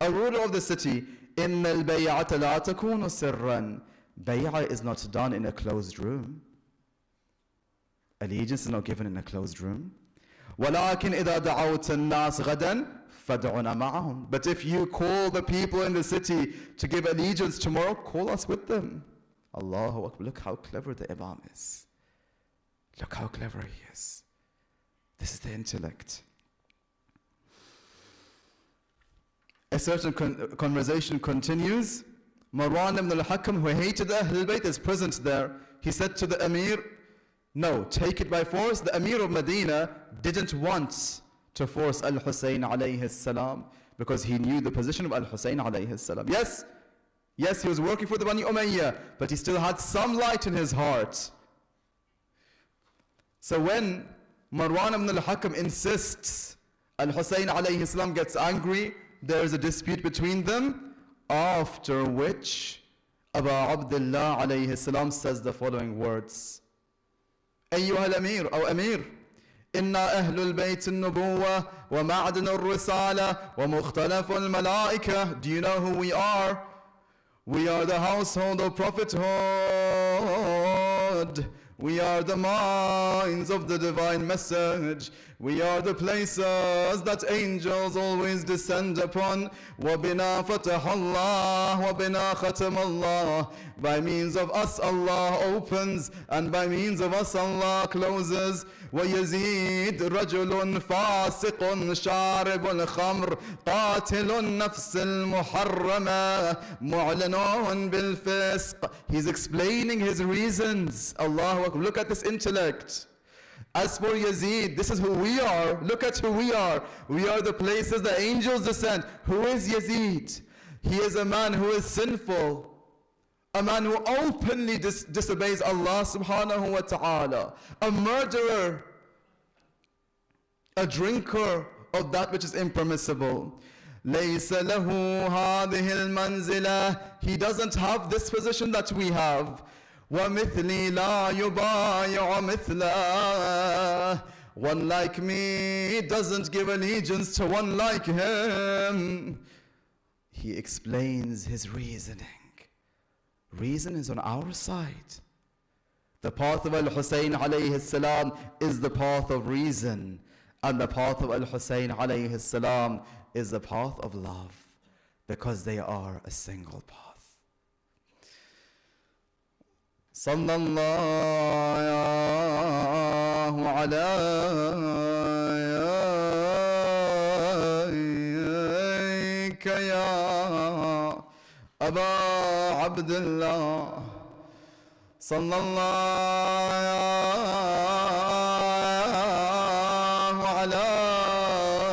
a ruler of the city, إن البيعة لا تكون سرا Bay'ah is not done in a closed room. Allegiance is not given in a closed room. ولكن إذا دعوت الناس غدا فادعنا معهم. But if you call the people in the city to give allegiance tomorrow, call us with them. Allahu Akbar. Look how clever the Imam is. Look how clever he is. This is the intellect. A certain con- conversation continues. Marwan ibn al-Hakam, who hated Ahlul Bayt, is present there. He said to the Emir, no, take it by force. The Emir of Medina didn't want to force Al-Hussein alayhi salam because he knew the position of Al-Hussein alayhi salam. Yes, yes, he was working for the Bani Umayyah, but he still had some light in his heart. So when Marwan ibn al-Hakam insists, Al-Hussein alayhi salam gets angry, there is a dispute between them, after which Abu Abdullah alayhi salam says the following words. أيها الأمير أو أمير إنا أهل البيت النبوة ومعدن الرسالة ومختلف الملائكة Do you know who we are? We are the household of prophethood we are the minds of the divine message. We are the places that angels always descend upon. وَبِنَا فَتَحَ اللَّهُ وَبِنَا خَتَمَ اللَّهُ By means of us Allah opens and by means of us Allah closes. ويزيد رجل فاسق شارب الخمر قاتل النفس المحرمة معلن بالفسق He's explaining his reasons. Allahu Akbar. Look at this intellect. As for Yazid, this is who we are. Look at who we are. We are the places the angels descend. Who is Yazid? He is a man who is sinful. A man who openly dis- disobeys Allah subhanahu wa ta'ala. A murderer. A drinker of that which is impermissible. ليس له هذه المنزلة He doesn't have this position that we have. ومثلي لا يبايع مثله One like me doesn't give allegiance to one like him. He explains his reasoning. Reason is on our side. The path of Al-Hussein alayhi salam is the path of reason. And the path of Al-Hussein alayhi salam is the path of love. Because they are a single path. Sallallahu alayhi أبا عبد الله صلى الله عليك.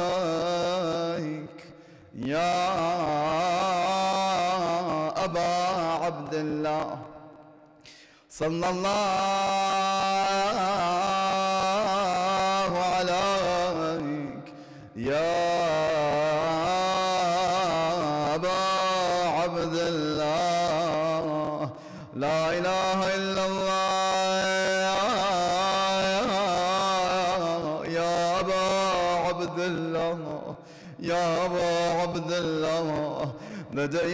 يا أبا عبد الله صلى الله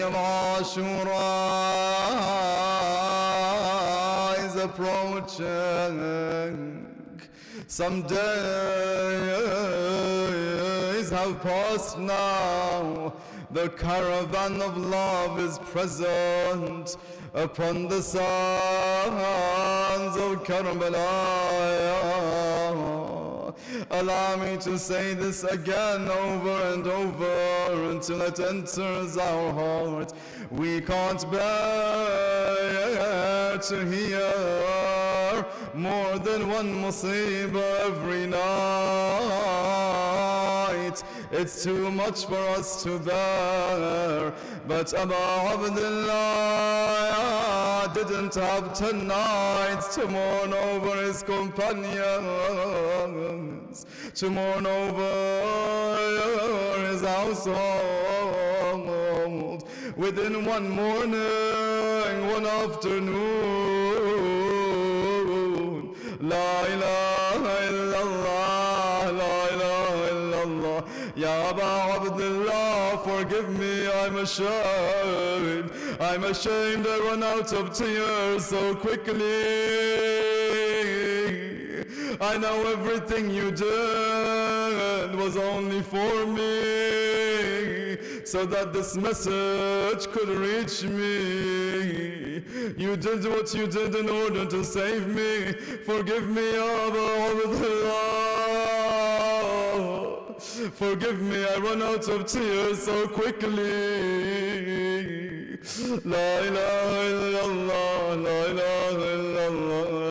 of Ashura is approaching. Some days have passed now. The caravan of love is present upon the sands of Karbala. Allow me to say this again over and over until it enters our heart. We can't bear to hear more than one musibah every night. It's too much for us to bear. But Abu Abdullah didn't have ten nights to mourn over his companions, to mourn over his household. Within one morning, one afternoon, La ilaha illallah. Ya Aba Abdullah, forgive me, I'm ashamed. I'm ashamed I run out of tears so quickly. I know everything you did was only for me, so that this message could reach me. You did what you did in order to save me. Forgive me, Abba Abdullah. Forgive me, I run out of tears so quickly. La ilaha illallah, la ilaha illallah.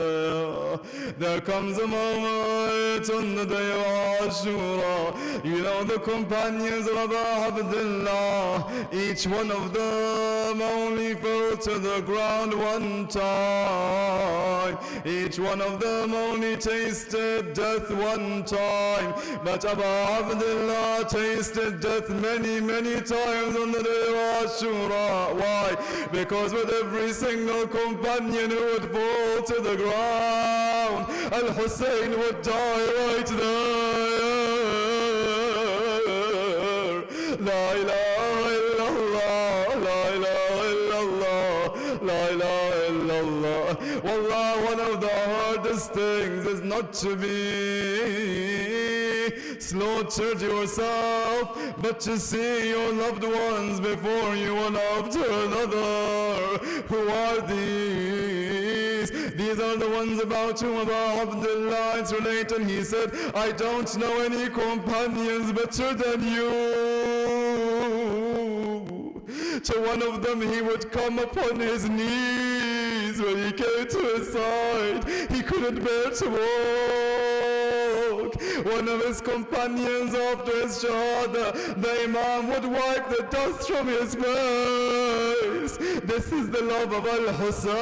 There comes a moment on the day of Ashura. You know the companions of Abu Abdullah, each one of them only fell to the ground one time. Each one of them only tasted death one time. But Abu Abdullah tasted death many, many times on the day of Ashura. Why? Because with every single companion who would fall to the ground, Al Hussein would die right there. La ilaha illallah, la ilaha illallah, la ilaha illallah. Wallah, one of the hardest things is not to be slaughtered yourself, but to see your loved ones before you one after another. Who are these? These are the ones about whom Abdullah is related. He said, I don't know any companions better than you. To one of them he would come upon his knees when he came to his side. He couldn't bear to walk. One of his companions after his shahada, the imam would wipe the dust from his face. This is the love of Al-Hussein.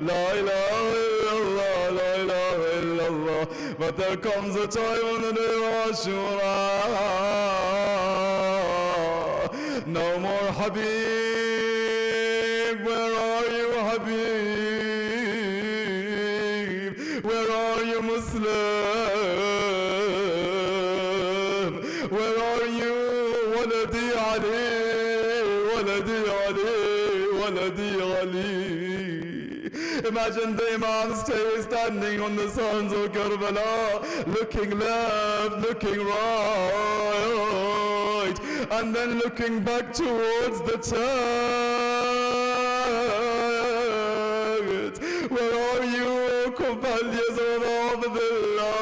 La ilaha But there comes a time on the day of Ashura. No more Habib. Imagine the Imam standing on the sands of Karbala, looking left, looking right, and then looking back towards the tent. Where are you, companions of Abdullah?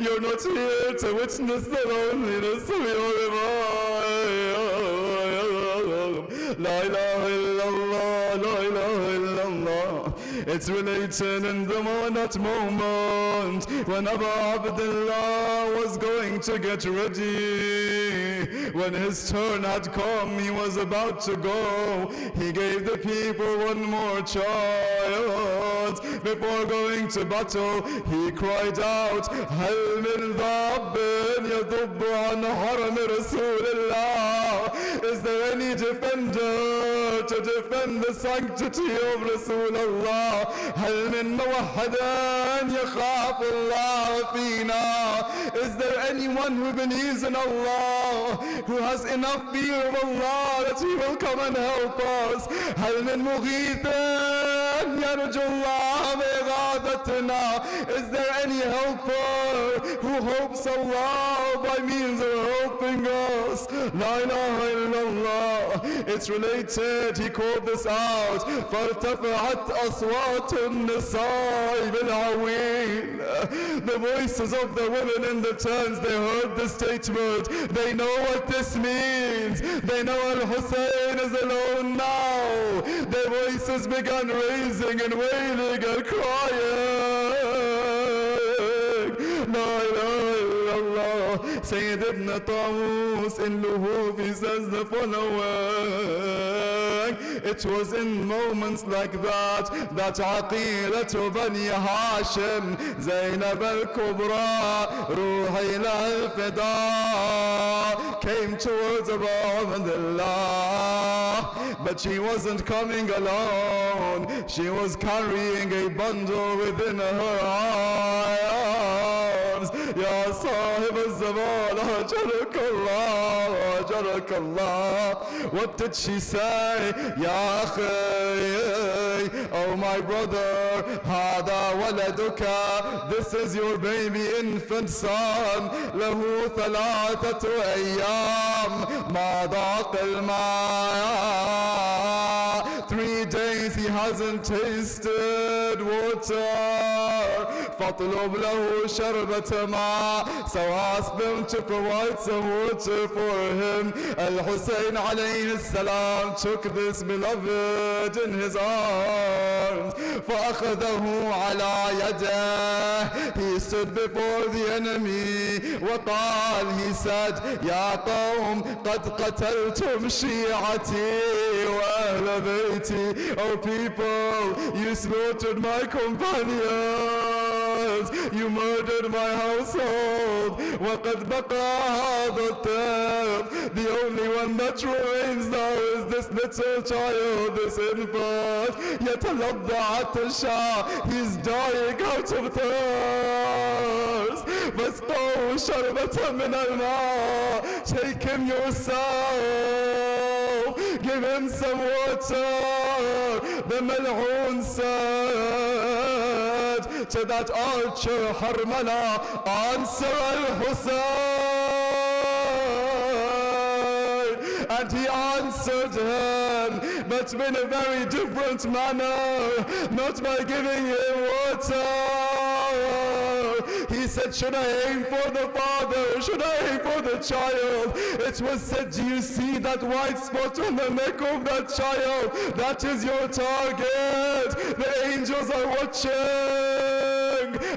You're not here to witness the loneliness of your Imam. La ilaha illallah. It's related in the mo- that moment when Abu Abdullah was going to get ready. When his turn had come, he was about to go. He gave the people one more chance. Before going to battle, he cried out, هل من ذاب يضب عن حرم رسول الله? Is there any defender to defend the sanctity of Rasulullah? هل من موحد يخاف الله فينا? Is there anyone who believes in Allah, who has enough fear of Allah that He will come and help us? هل من مغيث يرجو الله بإغاثتنا? Is there any helper who hopes Allah by means of helping us? La ilaha illallah. It's related, he called this out. فارتفعت أصوات النساء بالعويل. The voices of the women in the tents, they heard the statement. They know what this means. They know Al-Hussein is alone now. Their voices began raising and wailing and crying. La ilaha illallah. Sayyid ibn Tawus in Luhufi says the following. It was in moments like that that عقيلة بني هاشم زينب الكبرى روحي الفداء came towards Abu Abdullah but she wasn't coming alone she was carrying a bundle within her يا صاحب الزمان هجرك الله هجرك الله What did she say يا أخي Oh my brother هذا ولدك This is your baby infant son له ثلاثة أيام ما ذاق الماء Three days he hasn't tasted water فاطلب له شربة ماء So ask them to provide some water for him Al-Hussein alayhi salam took this beloved in his arms فأخذه على يده He stood before the enemy وقال He said يا قوم قد قتلتم شيعتي وأهل بيتي Oh people you slaughtered my companions You murdered my household وقد بقى هذا الطفل The only one that remains now is this little child This infant يتلظى عطشا He's dying out of thirst فاسقوا شربة من الماء Take him yourself Give him some water. The mal'oon said To that archer Harmala Answer al-Hussein. And he answered him But in a very different manner Not by giving him water said, should I aim for the father? Should I aim for the child? It was said, do you see that white spot on the neck of that child? That is your target. The angels are watching.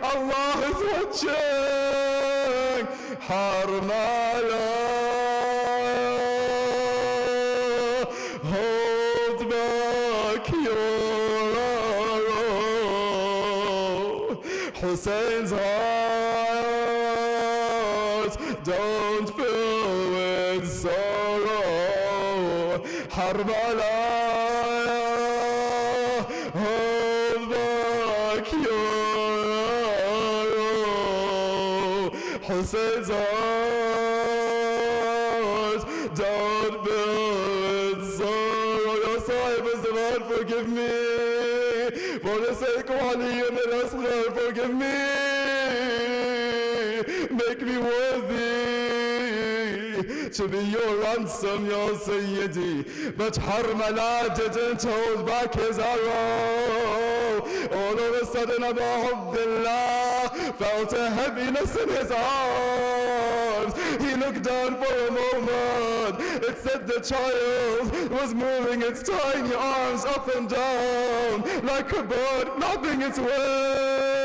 Allah is watching. Harmala. To be your ransom, Ya Sayyidi. But Harmala didn't hold back his arrow. All of a sudden, Abu Abdullah felt a heaviness in his arms. He looked down for a moment. It said the child was moving its tiny arms up and down like a bird flapping its wings.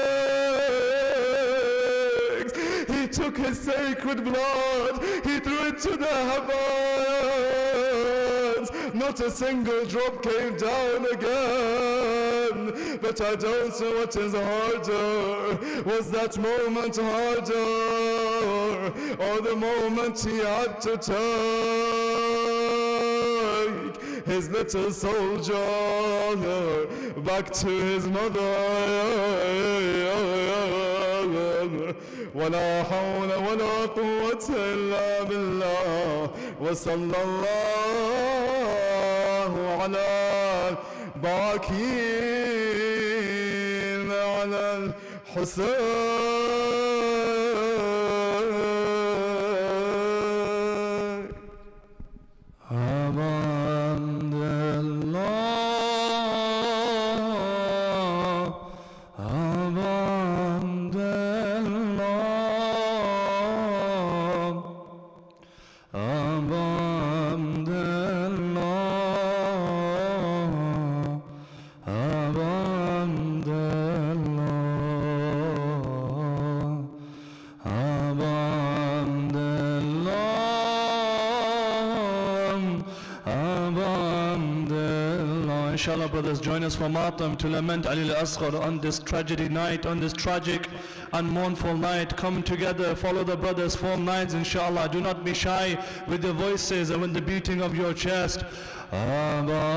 Took his sacred blood, he threw it to the heavens. Not a single drop came down again. But I don't know what is harder. Was that moment harder? Or the moment he had to take his little soldier back to his mother? ولا حول ولا قوة إلا بالله. وصلى الله على باكين على الحسين. Matam to lament Ali al-Asghar on this tragedy night, on this tragic and mournful night. Come together, follow the brothers, form lines inshallah. Do not be shy with your voices and with the beating of your chest. Abandillah.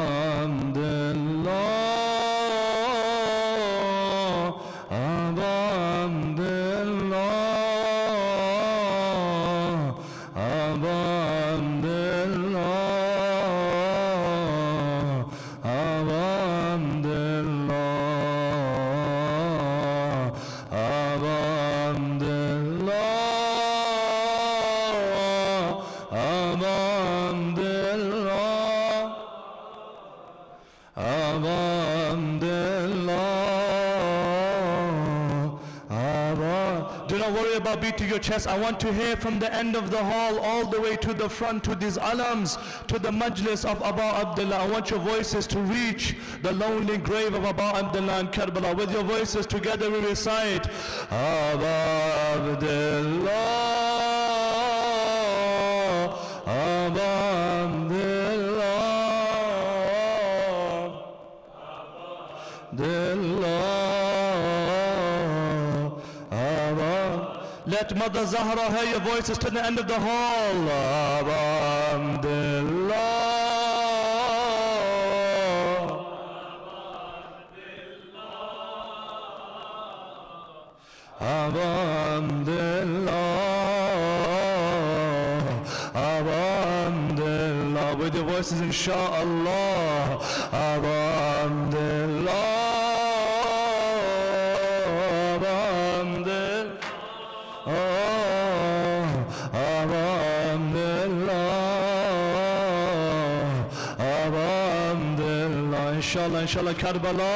Chest. I want to hear from the end of the hall all the way to the front to these alams, to the majlis of Abu Abdullah. I want your voices to reach the lonely grave of Abu Abdullah in Karbala. With your voices together we recite Abu Abdullah, Let Mother Zahra hear your voices to the end of the hall. Alhamdulillah. Alhamdulillah. Alhamdulillah. With your voices, inshallah. Alhamdulillah. Inshallah, Karbala.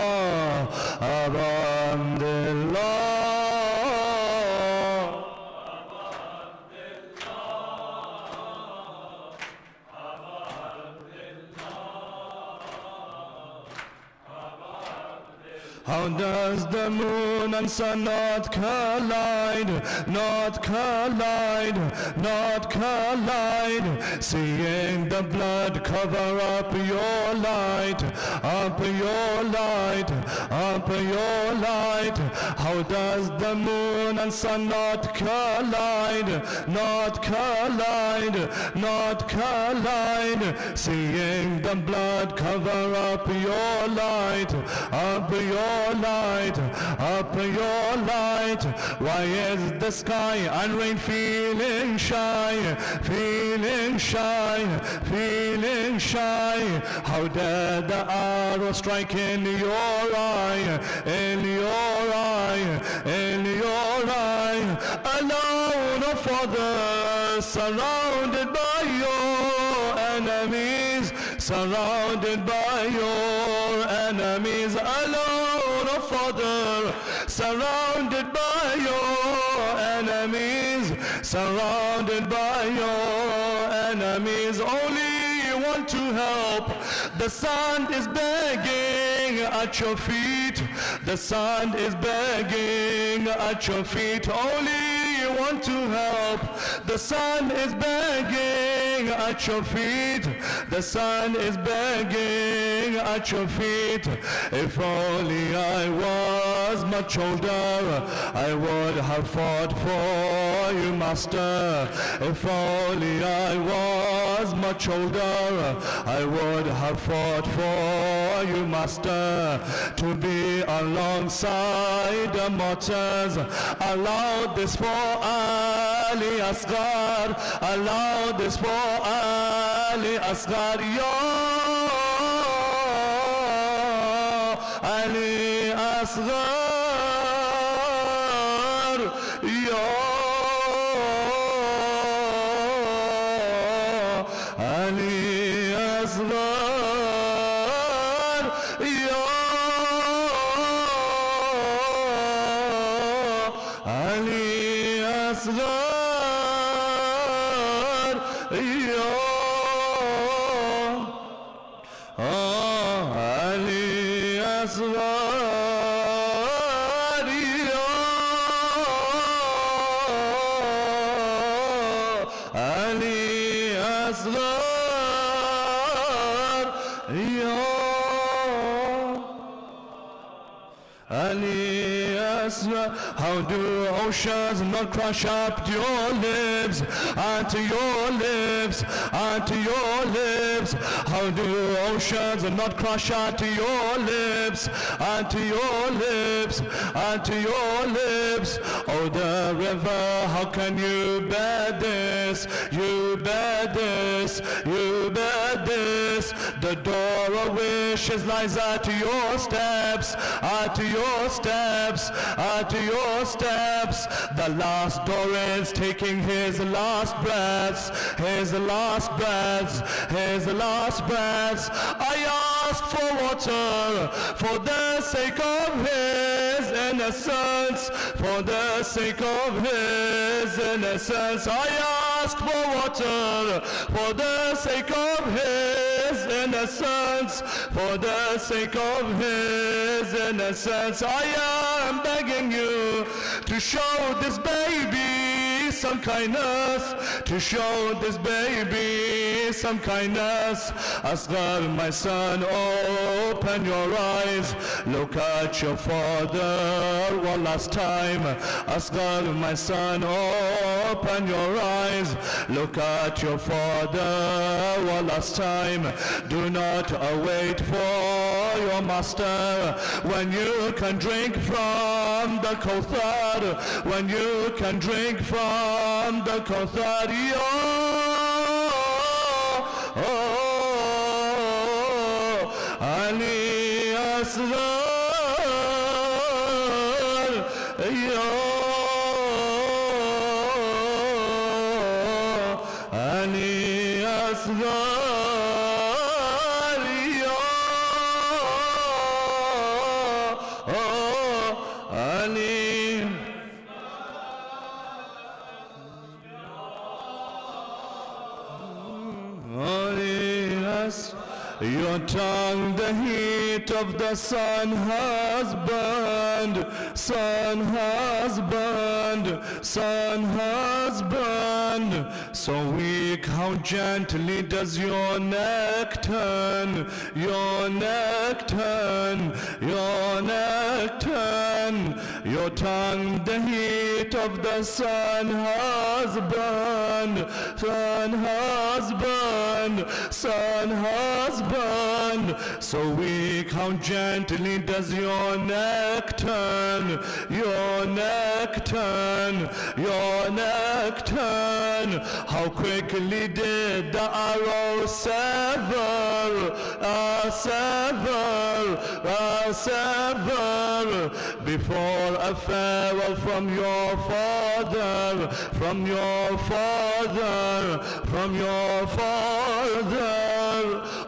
How does the moon and sun not collide, not collide, not collide? Seeing the blood cover up your light, up your light, up your light. How does the moon and sun not collide, not collide, not collide? Seeing the blood cover up your light, up your light, up your light. Why is the sky and rain feeling shy, feeling shy, feeling shy? How dare the arrow strike in your eye, in your eye, in your eye? Alone, oh Father, surrounded by your enemies, surrounded by your enemies. Surrounded by your enemies, surrounded by your enemies. Only you want to help. The sun is begging at your feet. The sun is begging at your feet. Only you want to help. The sun is begging at your feet. The sun is begging at your feet. If only I was much older, I would have fought for you, Master. If only I was much older, I would have fought for you, Master. To be alongside the martyrs, allow this for Ali Asghar, allow this for Ali Asghar, Ya Ali Asghar, Ya oceans not crush up to your lips, onto your lips, onto your lips? How do oceans not crush onto your lips, onto your lips, onto your lips? Oh, the river, how can you bear this? You bear this, you bear this. The door of wishes lies at your steps, at your steps, at your steps. The last door is taking his last breaths, his last breaths, his last breaths. I ask for water for the sake of his innocence, for the sake of his innocence. I ask for water for the sake of his innocence, for the sake of his innocence. I am begging you to show this baby some kindness, to show this baby some kindness. Asghar, my son, open your eyes, look at your father one last time. Asghar, my son, open your eyes, look at your father one last time. Do not await for your master when you can drink from the Kothar, when you can drink from عندك ثريا. علي أسرار. يا علي أسرار. Of the sun has burned, sun has burned, sun has burned. So weak, how gently does your neck turn, your neck turn, your neck turn. Your tongue the heat of the sun has burned, sun sun has burned. So weak, how gently does your neck turn, your neck turn, your neck turn. How quickly did the arrow sever, uh, sever, uh, sever before a farewell from your father, from your father, from your father.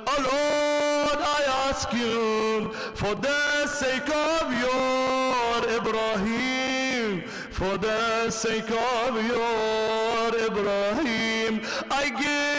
Oh Lord, I ask you for the sake of your Ibrahim, for the sake of your Ibrahim, I give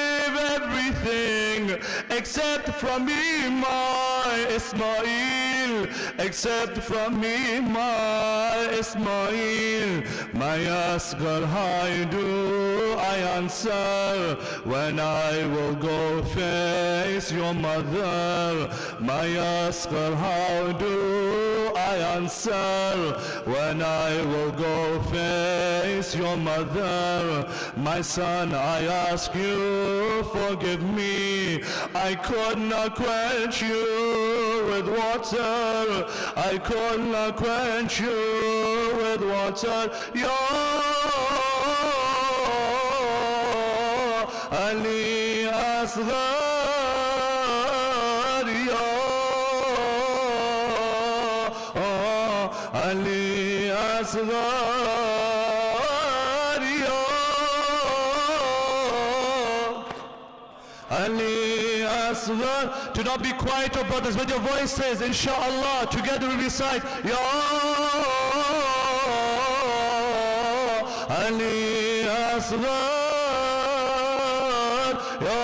except from me, my Ismail, except from me, my Ismail. My Asghar, how do I answer when I will go face your mother? My Asghar, how do I answer when I will go face your mother? My son, I ask you, forgive me. I could not quench you with water. I could not quench you with water. Ya Ali Asghar, Ya oh, Ali Asghar, Asghar. Do not be quiet, oh brothers, with your voices, inshallah. Together we recite, Ya Ali Asghar, Ya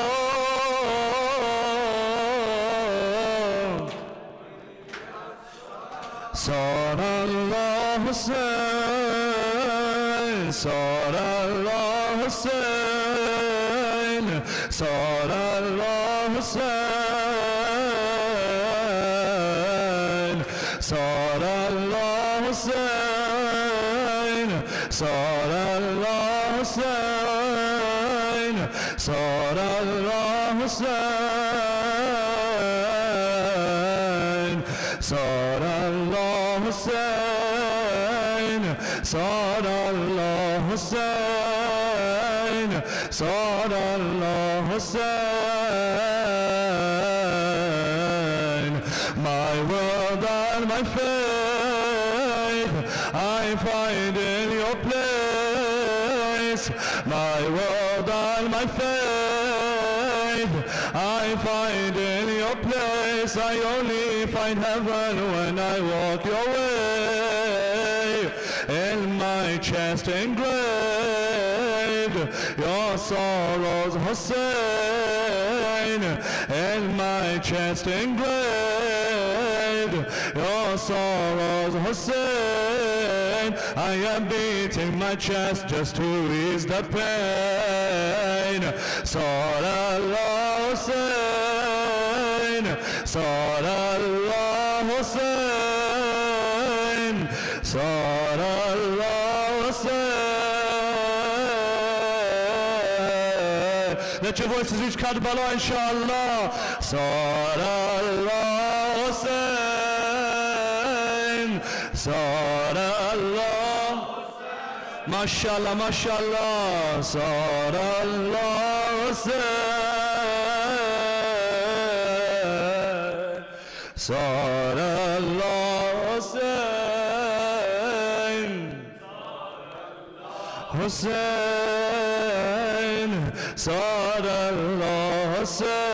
Sarallah Hussein, Sarallah Hussein. I am beating my chest just to ease the pain. Salallah Hussein, Salallah Hussein, Salallah Hussein. Let your voices reach Karbala, inshallah. Salallah Hussein, Salallah. MashaAllah, MashaAllah, Salallah Hussein, Salallah Hussein, Hussein, Salallah Hussein.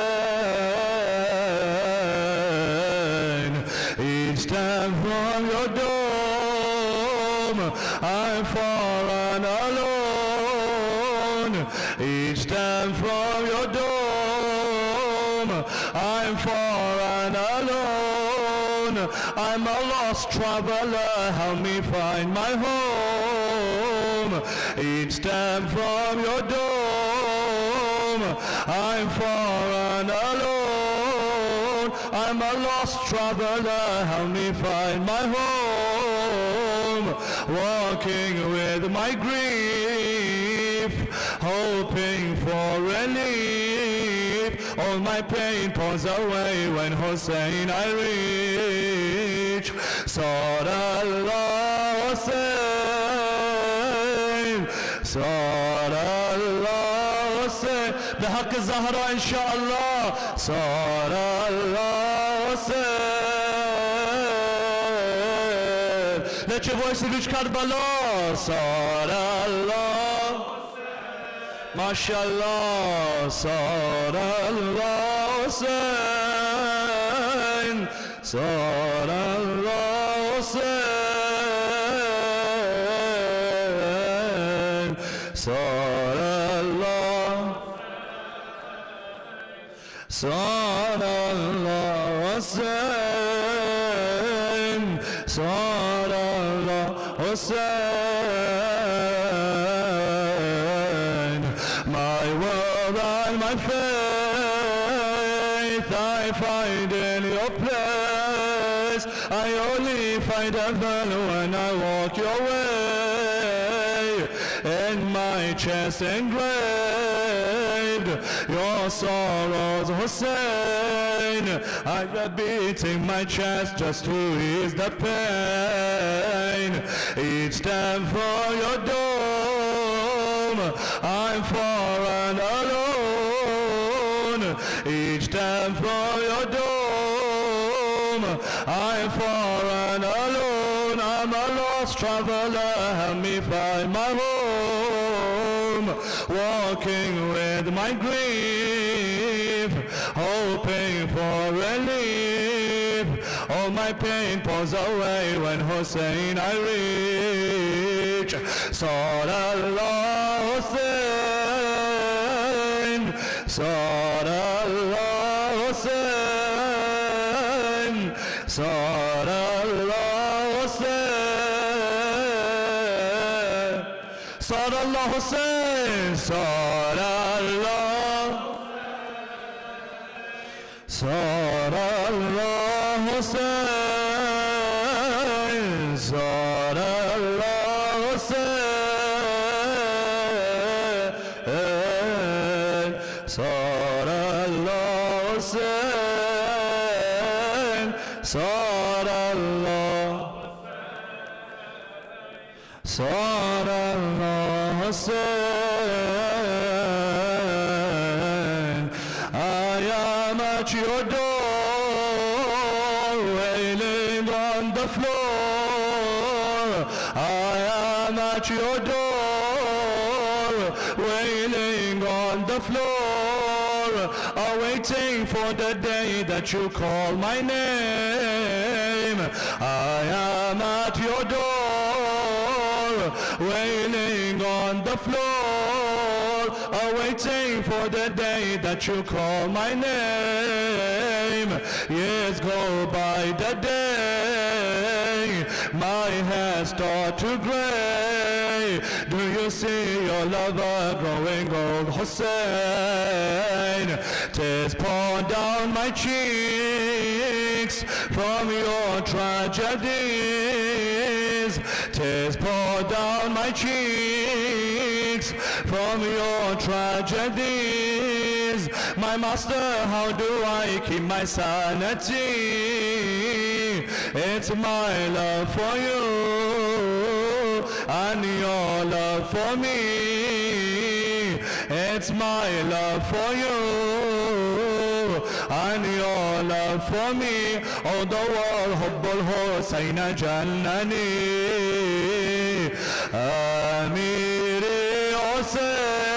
And alone. Each time from your dome, I'm far and alone. I'm a lost traveler, help me find my home. Each time from your dome, I'm far and alone. I'm a lost traveler, help me find my home. my pain pours away when Hussein I reach. Salallah Hussein, Salallah Hussein. بحق الزهراء إن شاء الله Salallah Hussein. Let your voice reach Karbala. Salallah. Maşallah saral Hüseyin saral Hüseyin saral Hüseyin I am beating my chest just to ease the pain. It's time for your doom I'm far Hussein I reach. Salallah Hussein, Salallah Hussein, Salallah Hussein, Salallah Hussein, Salallah. The day that you call my name. Years go by the day, my hair start to gray. Do you see your lover growing old, Hussein? Tears pour down my cheeks from your tragedies. Tears pour down my cheeks from your tragedies My master, how do I keep my sanity? It's my love for you and your love for me. It's my love for you and your love for me. although الحب الحسين جنني أميري حسين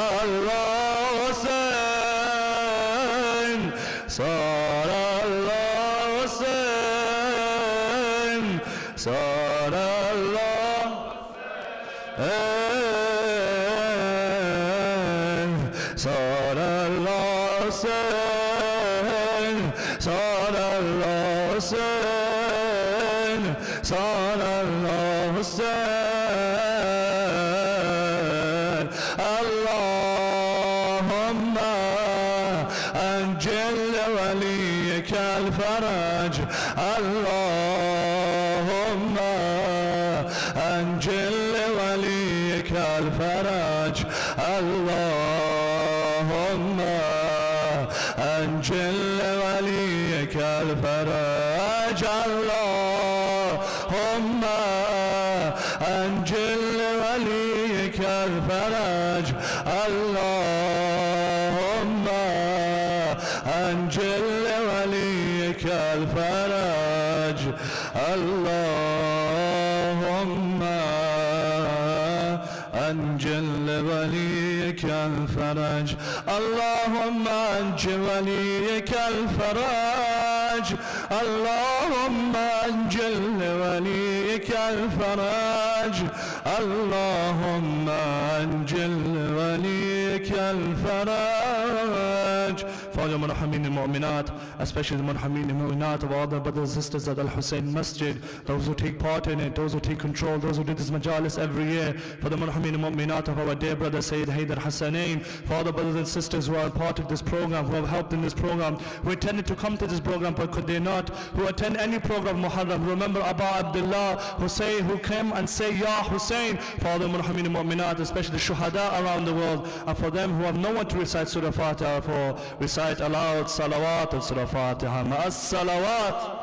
especially the Murhamin Mu'minat of all the brothers and sisters at Al Hussain Masjid, those who take part in it, those who take control, those who do this majalis every year, for the Murhamin Mu'minat of our dear brother Sayyid Haidar Hassanain, for all the brothers and sisters who are part of this program, who have helped in this program, who intended to come to this program but could they not, who attend any program Muharram, remember Abba Abdullah Hussein who came and say Ya Hussein, for all the Murhamin Mu'minat, especially the Shuhada around the world, and for them who have no one to recite Surah Fatiha for, recite aloud Salawat and Surah Fatiha. الفاتحة مع الصلوات.